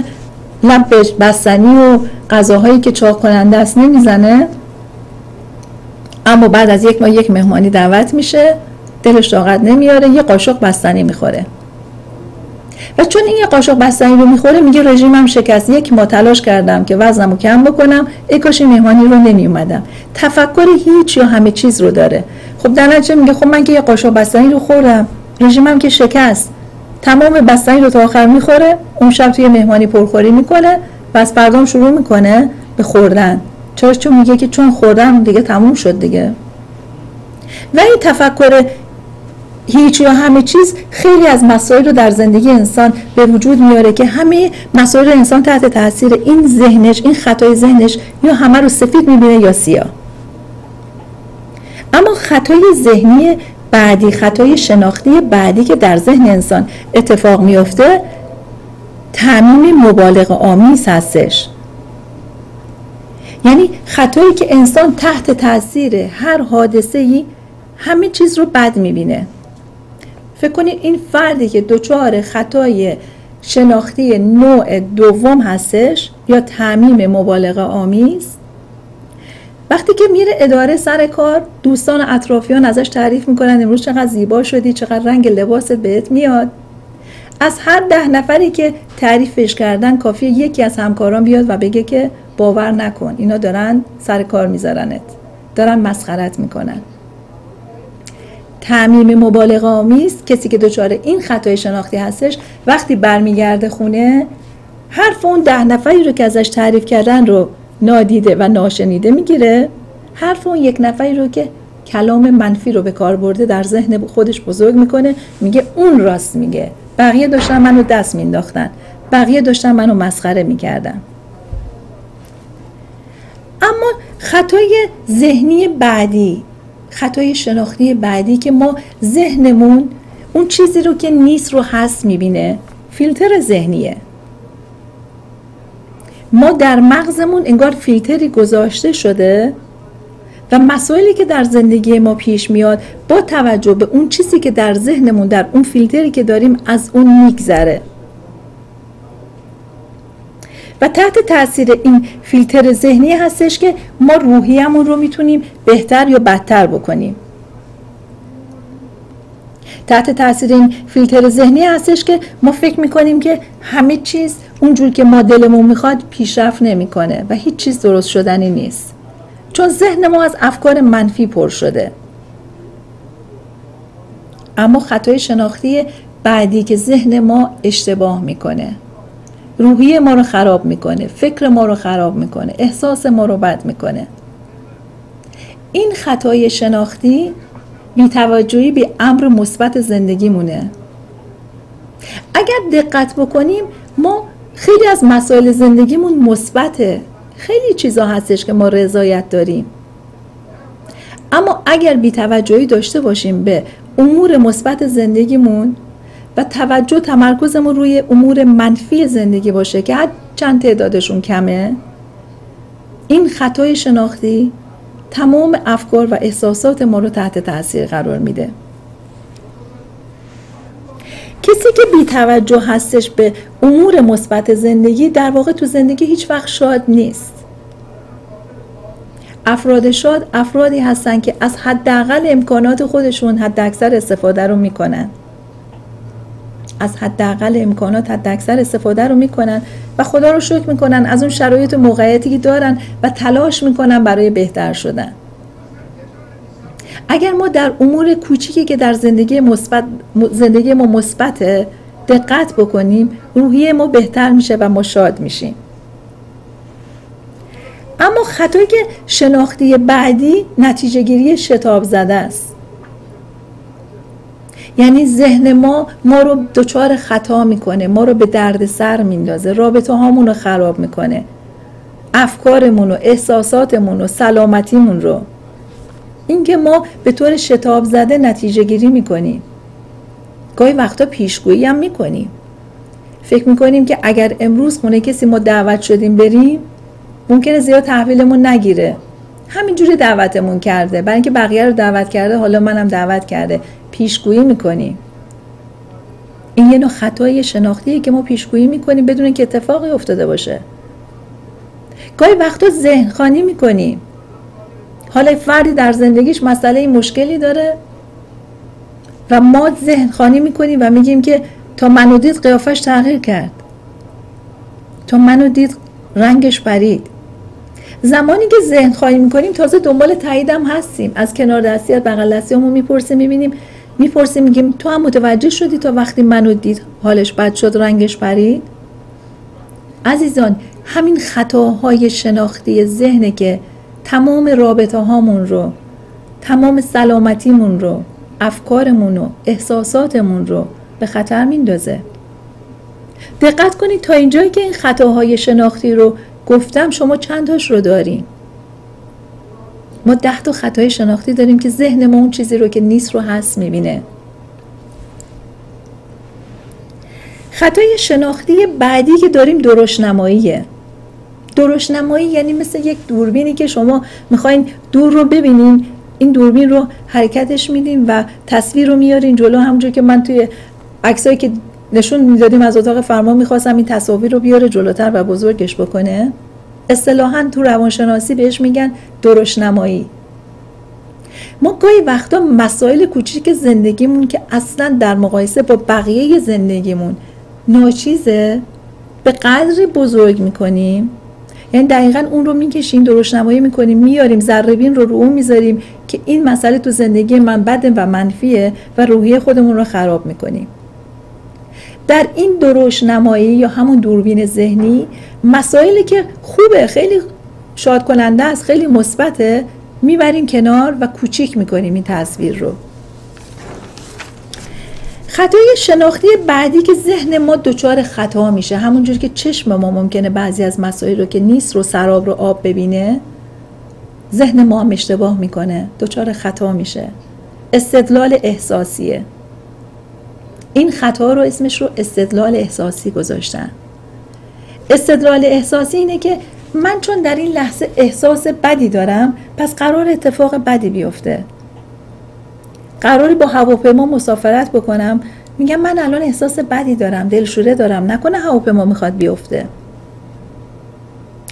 لب بستنی و غذاهایی که چاق کننده است نمی‌زنه اما بعد از یک ماه یک مهمانی دعوت میشه دلش طاقت نمیاره یه قاشق بستنی می‌خوره. و چون این یه قاشق بستنی رو می‌خوره میگه رژیمم شکست. یک ما تلاش کردم که وزنمو کم بکنم ای کاش مهمانی رو نمیومدم تفکر هیچ یا همه چیز رو داره. خب در میگه خب من که یه قاشق بستنی رو خوردم رژیمم که شکست. تمام بستنی رو تا آخر می‌خوره اون شب توی مهمانی پرخوری می‌کنه و از فردام شروع می‌کنه به خوردن. چرا؟ چون میگه که چون خوردم دیگه تموم شد دیگه. و این تفکر هیچ یا همه چیز خیلی از مسائل رو در زندگی انسان به وجود میاره که همه مسائل انسان تحت تاثیر این ذهنش این خطای ذهنش یا همه رو سفید می‌بینه یا سیاه. اما خطای ذهنی بعدی خطای شناختی بعدی که در ذهن انسان اتفاق میفته تعمیم مبالغ آمیز هستش. یعنی خطایی که انسان تحت تاثیر هر حادثه ای همه چیز رو بد می‌بینه. فکر کنید این فردی که دچار خطای شناختی نوع دوم هستش یا تعمیم مبالغه آمیز؟ وقتی که میره اداره سر کار دوستان اطرافیان ازش تعریف می‌کنن امروز چقدر زیبا شدی چقدر رنگ لباست بهت میاد. از هر ده نفری که تعریفش کردن کافی یکی از همکاران بیاد و بگه که باور نکن اینا دارن سر کار میذارنت. دارن مسخرت می‌کنن. تعمیم مبالغه آمیز کسی که دچار این خطای شناختی هستش وقتی برمیگرده خونه حرف اون ده نفری رو که ازش تعریف کردن رو نادیده و ناشنیده می‌گیره. حرف اون یک نفری رو که کلام منفی رو به کار برده در ذهن خودش بزرگ می‌کنه میگه اون راست میگه. بقیه داشتن منو دست مینداختن بقیه داشتن منو مسخره می‌کردن. اما خطای ذهنی بعدی خطای شناختی بعدی که ما ذهنمون اون چیزی رو که نیست رو هست می‌بینه. فیلتر ذهنیه. ما در مغزمون انگار فیلتری گذاشته شده و مسائلی که در زندگی ما پیش میاد با توجه به اون چیزی که در ذهنمون در اون فیلتری که داریم از اون میگذره. و تحت تاثیر این فیلتر ذهنی هستش که ما روحیمون رو می‌تونیم بهتر یا بدتر بکنیم. تحت تاثیر این فیلتر ذهنی هستش که ما فکر می‌کنیم که همه چیز اونجور که ما دلمون می‌خواد پیشرفت نمی‌کنه و هیچ چیز درست شدنی نیست. چون ذهن ما از افکار منفی پر شده. اما خطای شناختی بعدی که ذهن ما اشتباه می‌کنه. روحی ما رو خراب می‌کنه فکر ما رو خراب می‌کنه احساس ما رو بد می‌کنه. این خطای شناختی بیتوجهی به امر مثبت زندگیمونه. اگر دقت بکنیم ما خیلی از مسائل زندگیمون مثبته. خیلی چیزا هستش که ما رضایت داریم. اما اگر بیتوجهی داشته باشیم به امور مثبت زندگیمون و توجه تمرکزمون روی امور منفی زندگی باشه که هر چند تعدادشون کمه. این خطای شناختی تمام افکار و احساسات ما رو تحت تاثیر قرار میده. کسی که بیتوجه هستش به امور مثبت زندگی در واقع تو زندگی هیچ وقت شاد نیست. افراد شاد افرادی هستن که از حداقل امکانات خودشون حد اکثر استفاده رو می‌کنن. از حداقل امکانات حد اکثر استفاده رو می‌کنن و خدا رو شکر می‌کنن از اون شرایط و موقعیتی که دارن و تلاش می‌کنن برای بهتر شدن. اگر ما در امور کوچیکی که در زندگی مثبت زندگی ما مثبته دقت بکنیم روحیه ما بهتر میشه و ما شاد میشیم. اما خطایی که شناختی بعدی نتیجه گیری شتاب زده است. یعنی ذهن ما ما رو دچار خطا می‌کنه ما رو به درد سر میندازه رابطه هامون رو خراب می‌کنه افکارمون و احساساتمون و سلامتیمون رو. اینکه ما به طور شتاب زده نتیجه گیری می‌کنیم. گاهی وقتا پیشگویی هم می‌کنیم. فکر می‌کنیم که اگر امروز خونه کسی ما دعوت شدیم بریم ممکنه زیاد تحویلمون نگیره. همینجوری دعوتمون کرده. برای اینکه بقیه رو دعوت کرده حالا منم دعوت کرده. پیشگویی می‌کنیم این یه نوع خطای شناختیه که ما پیشگویی می‌کنیم بدون که اتفاقی افتاده باشه. گاهی وقتا ذهن خانی می‌کنیم حالا فردی در زندگیش مسئله مشکلی داره و ما ذهن خانی می‌کنیم و میگیم که تا منو دید قیافش تغییر کرد. تا منو دید رنگش برید زمانی که ذهن خواهی می‌کنیم تازه دنبال تاییدم هستیم. از کنار دستی از بغل دستی همون می‌پرسیم می‌بینیم می‌پرسیم میگیم تو هم متوجه شدی تا وقتی منو دید حالش بد شد رنگش پرید؟ عزیزان همین خطاهای شناختی ذهنه که تمام رابطه هامون رو تمام سلامتیمون رو افکارمون و احساساتمون رو به خطر میندازه. دقت کنید تا اینجایی که این خطاهای شناختی رو گفتم شما چند تاش رو داریم ما ده تا خطای شناختی داریم که ذهن ما اون چیزی رو که نیست رو هست می‌بینه. خطای شناختی بعدی که داریم درشنماییه. درشنمایی یعنی مثل یک دوربینی که شما می‌خواین دور رو ببینین این دوربین رو حرکتش میدیم و تصویر رو میارین جلو همونجور که من توی عکسایی که نشون می‌دادیم از اتاق فرمان می‌خواستم این تصاویر رو بیاره جلوتر و بزرگش بکنه. اصطلاحا تو روانشناسی بهش میگن درشنمایی. ما گاهی وقتا مسائل کوچیک زندگیمون که اصلا در مقایسه با بقیه زندگیمون ناچیزه به قدری بزرگ می‌کنیم. یعنی دقیقا اون رو می‌کشیم درشنمایی می‌کنیم میاریم ذربین رو رو اون می‌ذاریم که این مسئله تو زندگی من بده و منفیه و روحیه خودمون رو خراب می‌کنیم. در این دروش نمایی یا همون دوربین ذهنی مسائلی که خوبه خیلی شاد کننده است خیلی مثبته می‌بریم کنار و کوچیک می‌کنیم این تصویر رو. خطای شناختی بعدی که ذهن ما دچار خطا میشه همونجور که چشم ما ممکنه بعضی از مسائل رو که نیست رو سراب رو آب ببینه ذهن ما هم اشتباه می‌کنه دچار خطا میشه. استدلال احساسیه. این خطا رو اسمش رو استدلال احساسی گذاشتن. استدلال احساسی اینه که من چون در این لحظه احساس بدی دارم پس قرار اتفاق بدی بیفته. قراری با هواپیما مسافرت بکنم. میگم من الان احساس بدی دارم دلشوره دارم. نکنه هواپیما می‌خواد بیفته.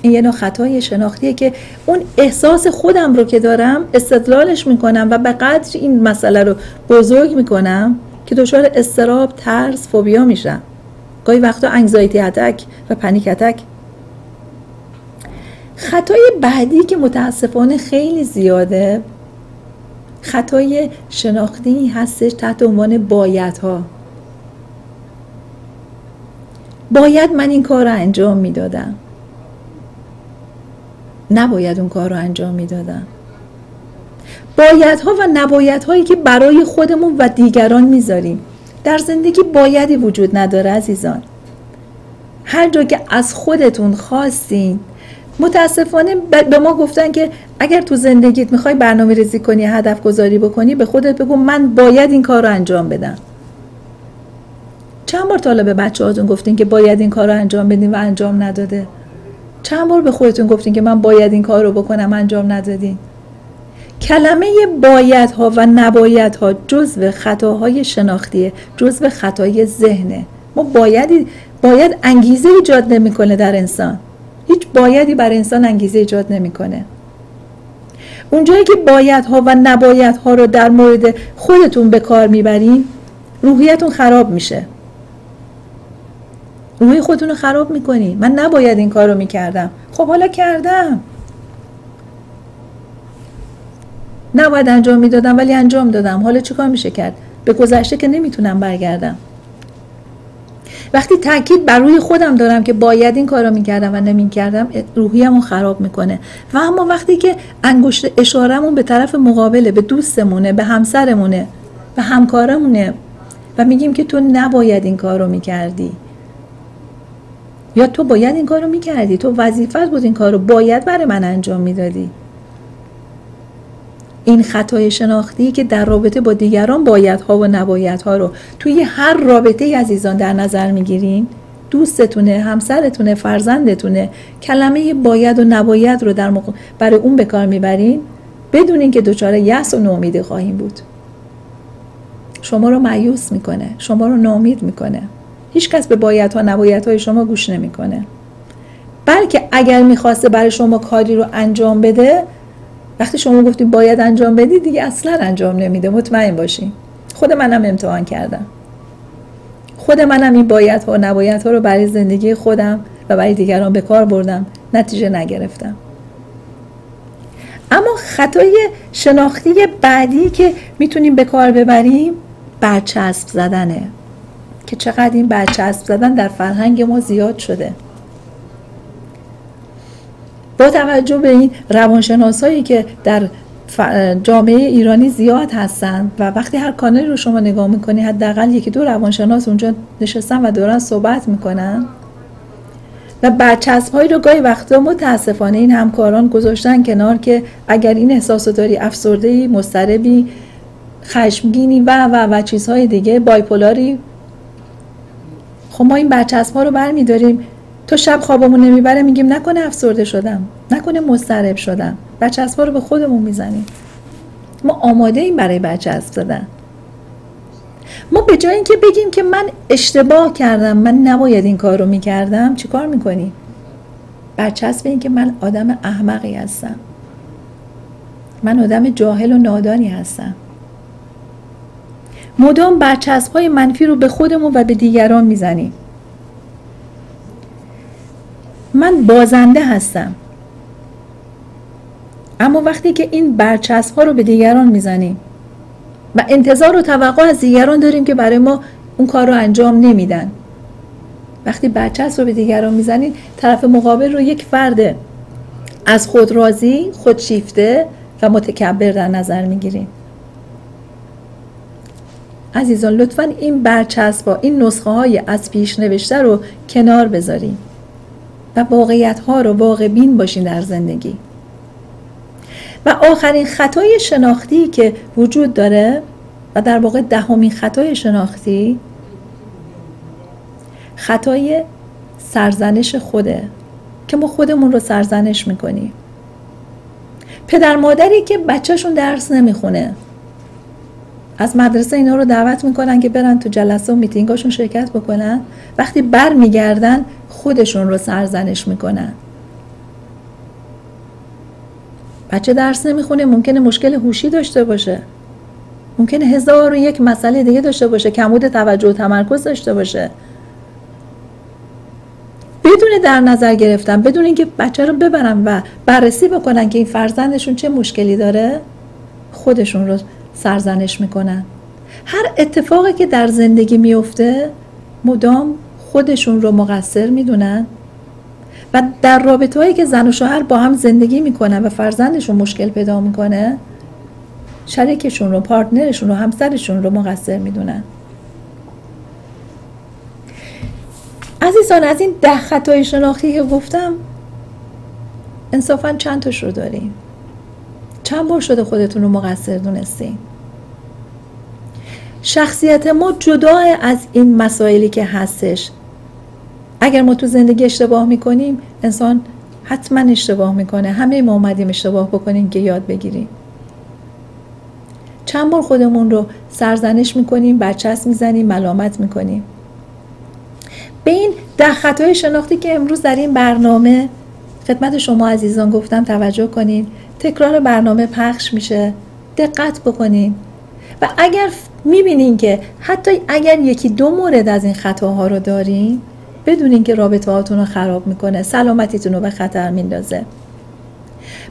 این یه نوع خطای شناختیه که اون احساس خودم رو که دارم استدلالش می‌کنم و به قدر این مسئله رو بزرگ می‌کنم که دچار استراب ترس فوبیا میشم گاهی وقتا انگزایتی اتک و پنیک اتک خطای بعدی که متاسفانه خیلی زیاده خطای شناختی هستش تحت عنوان بایدها. باید من این کار رو انجام می‌دادم. نباید اون کار رو انجام می‌دادم. بایدها و نبایدهایی که برای خودمون و دیگران می‌ذاریم. در زندگی بایدی وجود نداره عزیزان. هر جا که از خودتون خواستین متاسفانه به ما گفتن که اگر تو زندگیت می‌خوای برنامه ریزی کنی هدف گذاری بکنی به خودت بگو من باید این کار رو انجام بدم. چند بار تا به بچه هاتون گفتین که باید این کار رو انجام بدین و انجام نداده؟ چند بار به خودتون گفتین که من باید این کار رو بکنم انجام ندادین؟ کلمه باید ها و نباید ها جزو خطاهای شناختیه جزو خطای ذهنه. ما باید باید انگیزه ایجاد نمی‌کنه در انسان. هیچ بایدی بر انسان انگیزه ایجاد نمی‌کنه. اونجایی که باید ها و نباید ها رو در مورد خودتون به کار می‌برین روحیتون خراب میشه. روحی خودتون رو خراب می‌کنین من نباید این کار رو می‌کردم. خب حالا کردم. نباید انجام می‌دادم ولی انجام دادم. حالا چیکار میشه کرد؟ به گذشته که نمی‌تونم برگردم. وقتی تاکید بر روی خودم دارم که باید این کارو می‌کردم و نمی‌کردم روحیم رو خراب می‌کنه. و اما وقتی که انگشت اشارمون به طرف مقابله به دوستمونه به همسرمونه به همکارمونه و میگیم که تو نباید این کارو می‌کردی. یا تو باید این کارو می‌کردی. تو وظیفت بود این کارو باید برای من انجام می‌دادی. این خطای شناختی که در رابطه با دیگران بایدها و نبایدها رو توی هر رابطه عزیزان در نظر می‌گیرین. دوستتونه همسرتونه فرزندتونه کلمه باید و نباید رو در برای اون به کار می‌برین. بدونین که دچار یأس و ناامیدی خواهیم بود. شما رو مایوس می‌کنه شما رو ناامید می‌کنه. هیچکس به بایدها نبایدهای شما گوش نمی‌کنه. بلکه اگر می‌خواسته برای شما کاری رو انجام بده وقتی شما گفتید باید انجام بدی دیگه اصلا انجام نمیده. مطمئن باشین خود منم امتحان کردم. خود منم این باید ها و نباید ها رو برای زندگی خودم و برای دیگران به کار بردم. نتیجه نگرفتم. اما خطای شناختی بعدی که می‌تونیم به کار ببریم برچسب زدنه. که چقدر این برچسب زدن در فرهنگ ما زیاد شده. با توجه به این روانشناسایی که در جامعه ایرانی زیاد هستن و وقتی هر کانالی رو شما نگاه می‌کنی حداقل یکی دو روانشناس اونجا نشستن و دارن صحبت می‌کنن. و برچسب هایی رو گاهی وقتا متاسفانه این همکاران گذاشتن کنار که اگر این احساس داری افسرده ای مستربی خشمگینی و و و چیزهای دیگه بایپولاری خب ما این برچسب ها رو برمیداریم. تو شب خوابمون نمی‌بره میگیم نکنه افسرده شدم. نکنه مضطرب شدم. برچسبا رو به خودمون می‌زنیم. ما آماده ایم برای برچسب زدن. ما به جای اینکه بگیم که من اشتباه کردم من نباید این کار رو می‌کردم چیکار می‌کنیم؟ برچسب این که من آدم احمقی هستم. من آدم جاهل و نادانی هستم. مدام برچسب های منفی رو به خودمون و به دیگران می‌زنیم. من بازنده هستم. اما وقتی که این برچسب ها رو به دیگران می‌زنیم و انتظار و توقع از دیگران داریم که برای ما اون کار رو انجام نمیدن. وقتی برچسب رو به دیگران می‌زنید طرف مقابل رو یک فرد از خود راضی خودشیفته و متکبر در نظر می‌گیریم عزیزان لطفا این برچسب ها این نسخه های از پیش نوشته رو کنار بذاریم و واقعیت ها رو واقع بین باشین در زندگی. و آخرین خطای شناختی که وجود داره و در واقع دهمین خطای شناختی خطای سرزنش خوده که ما خودمون رو سرزنش می‌کنیم. پدر مادری که بچهشون درس نمی‌خونه از مدرسه اینا رو دعوت می‌کنن که برن تو جلسه و میتینگاشون شرکت بکنن. وقتی بر میگردن خودشون رو سرزنش می‌کنن. بچه درس نمی‌خونه ممکنه مشکل هوشی داشته باشه. ممکنه هزار و یک مسئله دیگه داشته باشه کمود توجه و تمرکز داشته باشه. بدون در نظر گرفتن بدون اینکه بچه رو ببرن و بررسی بکنن که این فرزندشون چه مشکلی داره خودشون رو سرزنش می‌کنن هر اتفاقی که در زندگی میفته مدام خودشون رو مقصر می‌دونن. و در رابطه هایی که زن و شوهر با هم زندگی می‌کنن و فرزندشون مشکل پیدا می‌کنه شریکشون رو پارتنرشون رو همسرشون رو مقصر می‌دونن. عزیزان از این ده خطای شناختی که گفتم انصافا چند تاش رو داریم. چند بار شده خودتون رو مقصر دونستین؟ شخصیت ما جدا از این مسائلی که هستش. اگر ما تو زندگی اشتباه می‌کنیم انسان حتما اشتباه می‌کنه. همه ما اومدیم اشتباه بکنیم که یاد بگیریم. چند بار خودمون رو سرزنش می‌کنیم برچسب می‌زنیم ملامت می‌کنیم. به این ده خطای شناختی که امروز در این برنامه خدمت شما عزیزان گفتم توجه کنین. تکرار برنامه پخش میشه. دقت بکنین. و اگر می‌بینین که حتی اگر یکی دو مورد از این خطاها رو دارین بدونین که رابطه هاتون رو خراب می‌کنه سلامتیتون رو به خطر میندازه.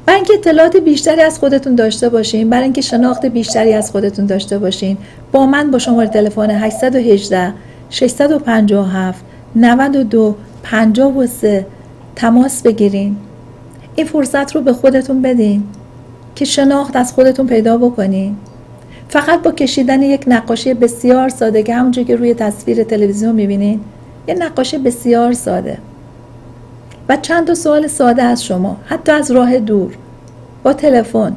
برای اینکه اطلاعات بیشتری از خودتون داشته باشین برای اینکه شناخت بیشتری از خودتون داشته باشین با من با شماره تلفن 818 657 92 53 تماس بگیرین. این فرصت رو به خودتون بدین که شناخت از خودتون پیدا بکنین. فقط با کشیدن یک نقاشی بسیار ساده که همونجور که روی تصویر تلویزیون می‌بینین یه نقاشی بسیار ساده. و چند تا سوال ساده از شما حتی از راه دور با تلفن.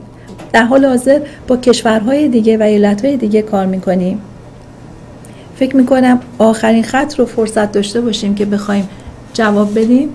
در حال حاضر با کشورهای دیگه و ایالتهای دیگه کار می‌کنیم. فکر می‌کنم آخرین خط رو فرصت داشته باشیم که بخوایم جواب بدیم.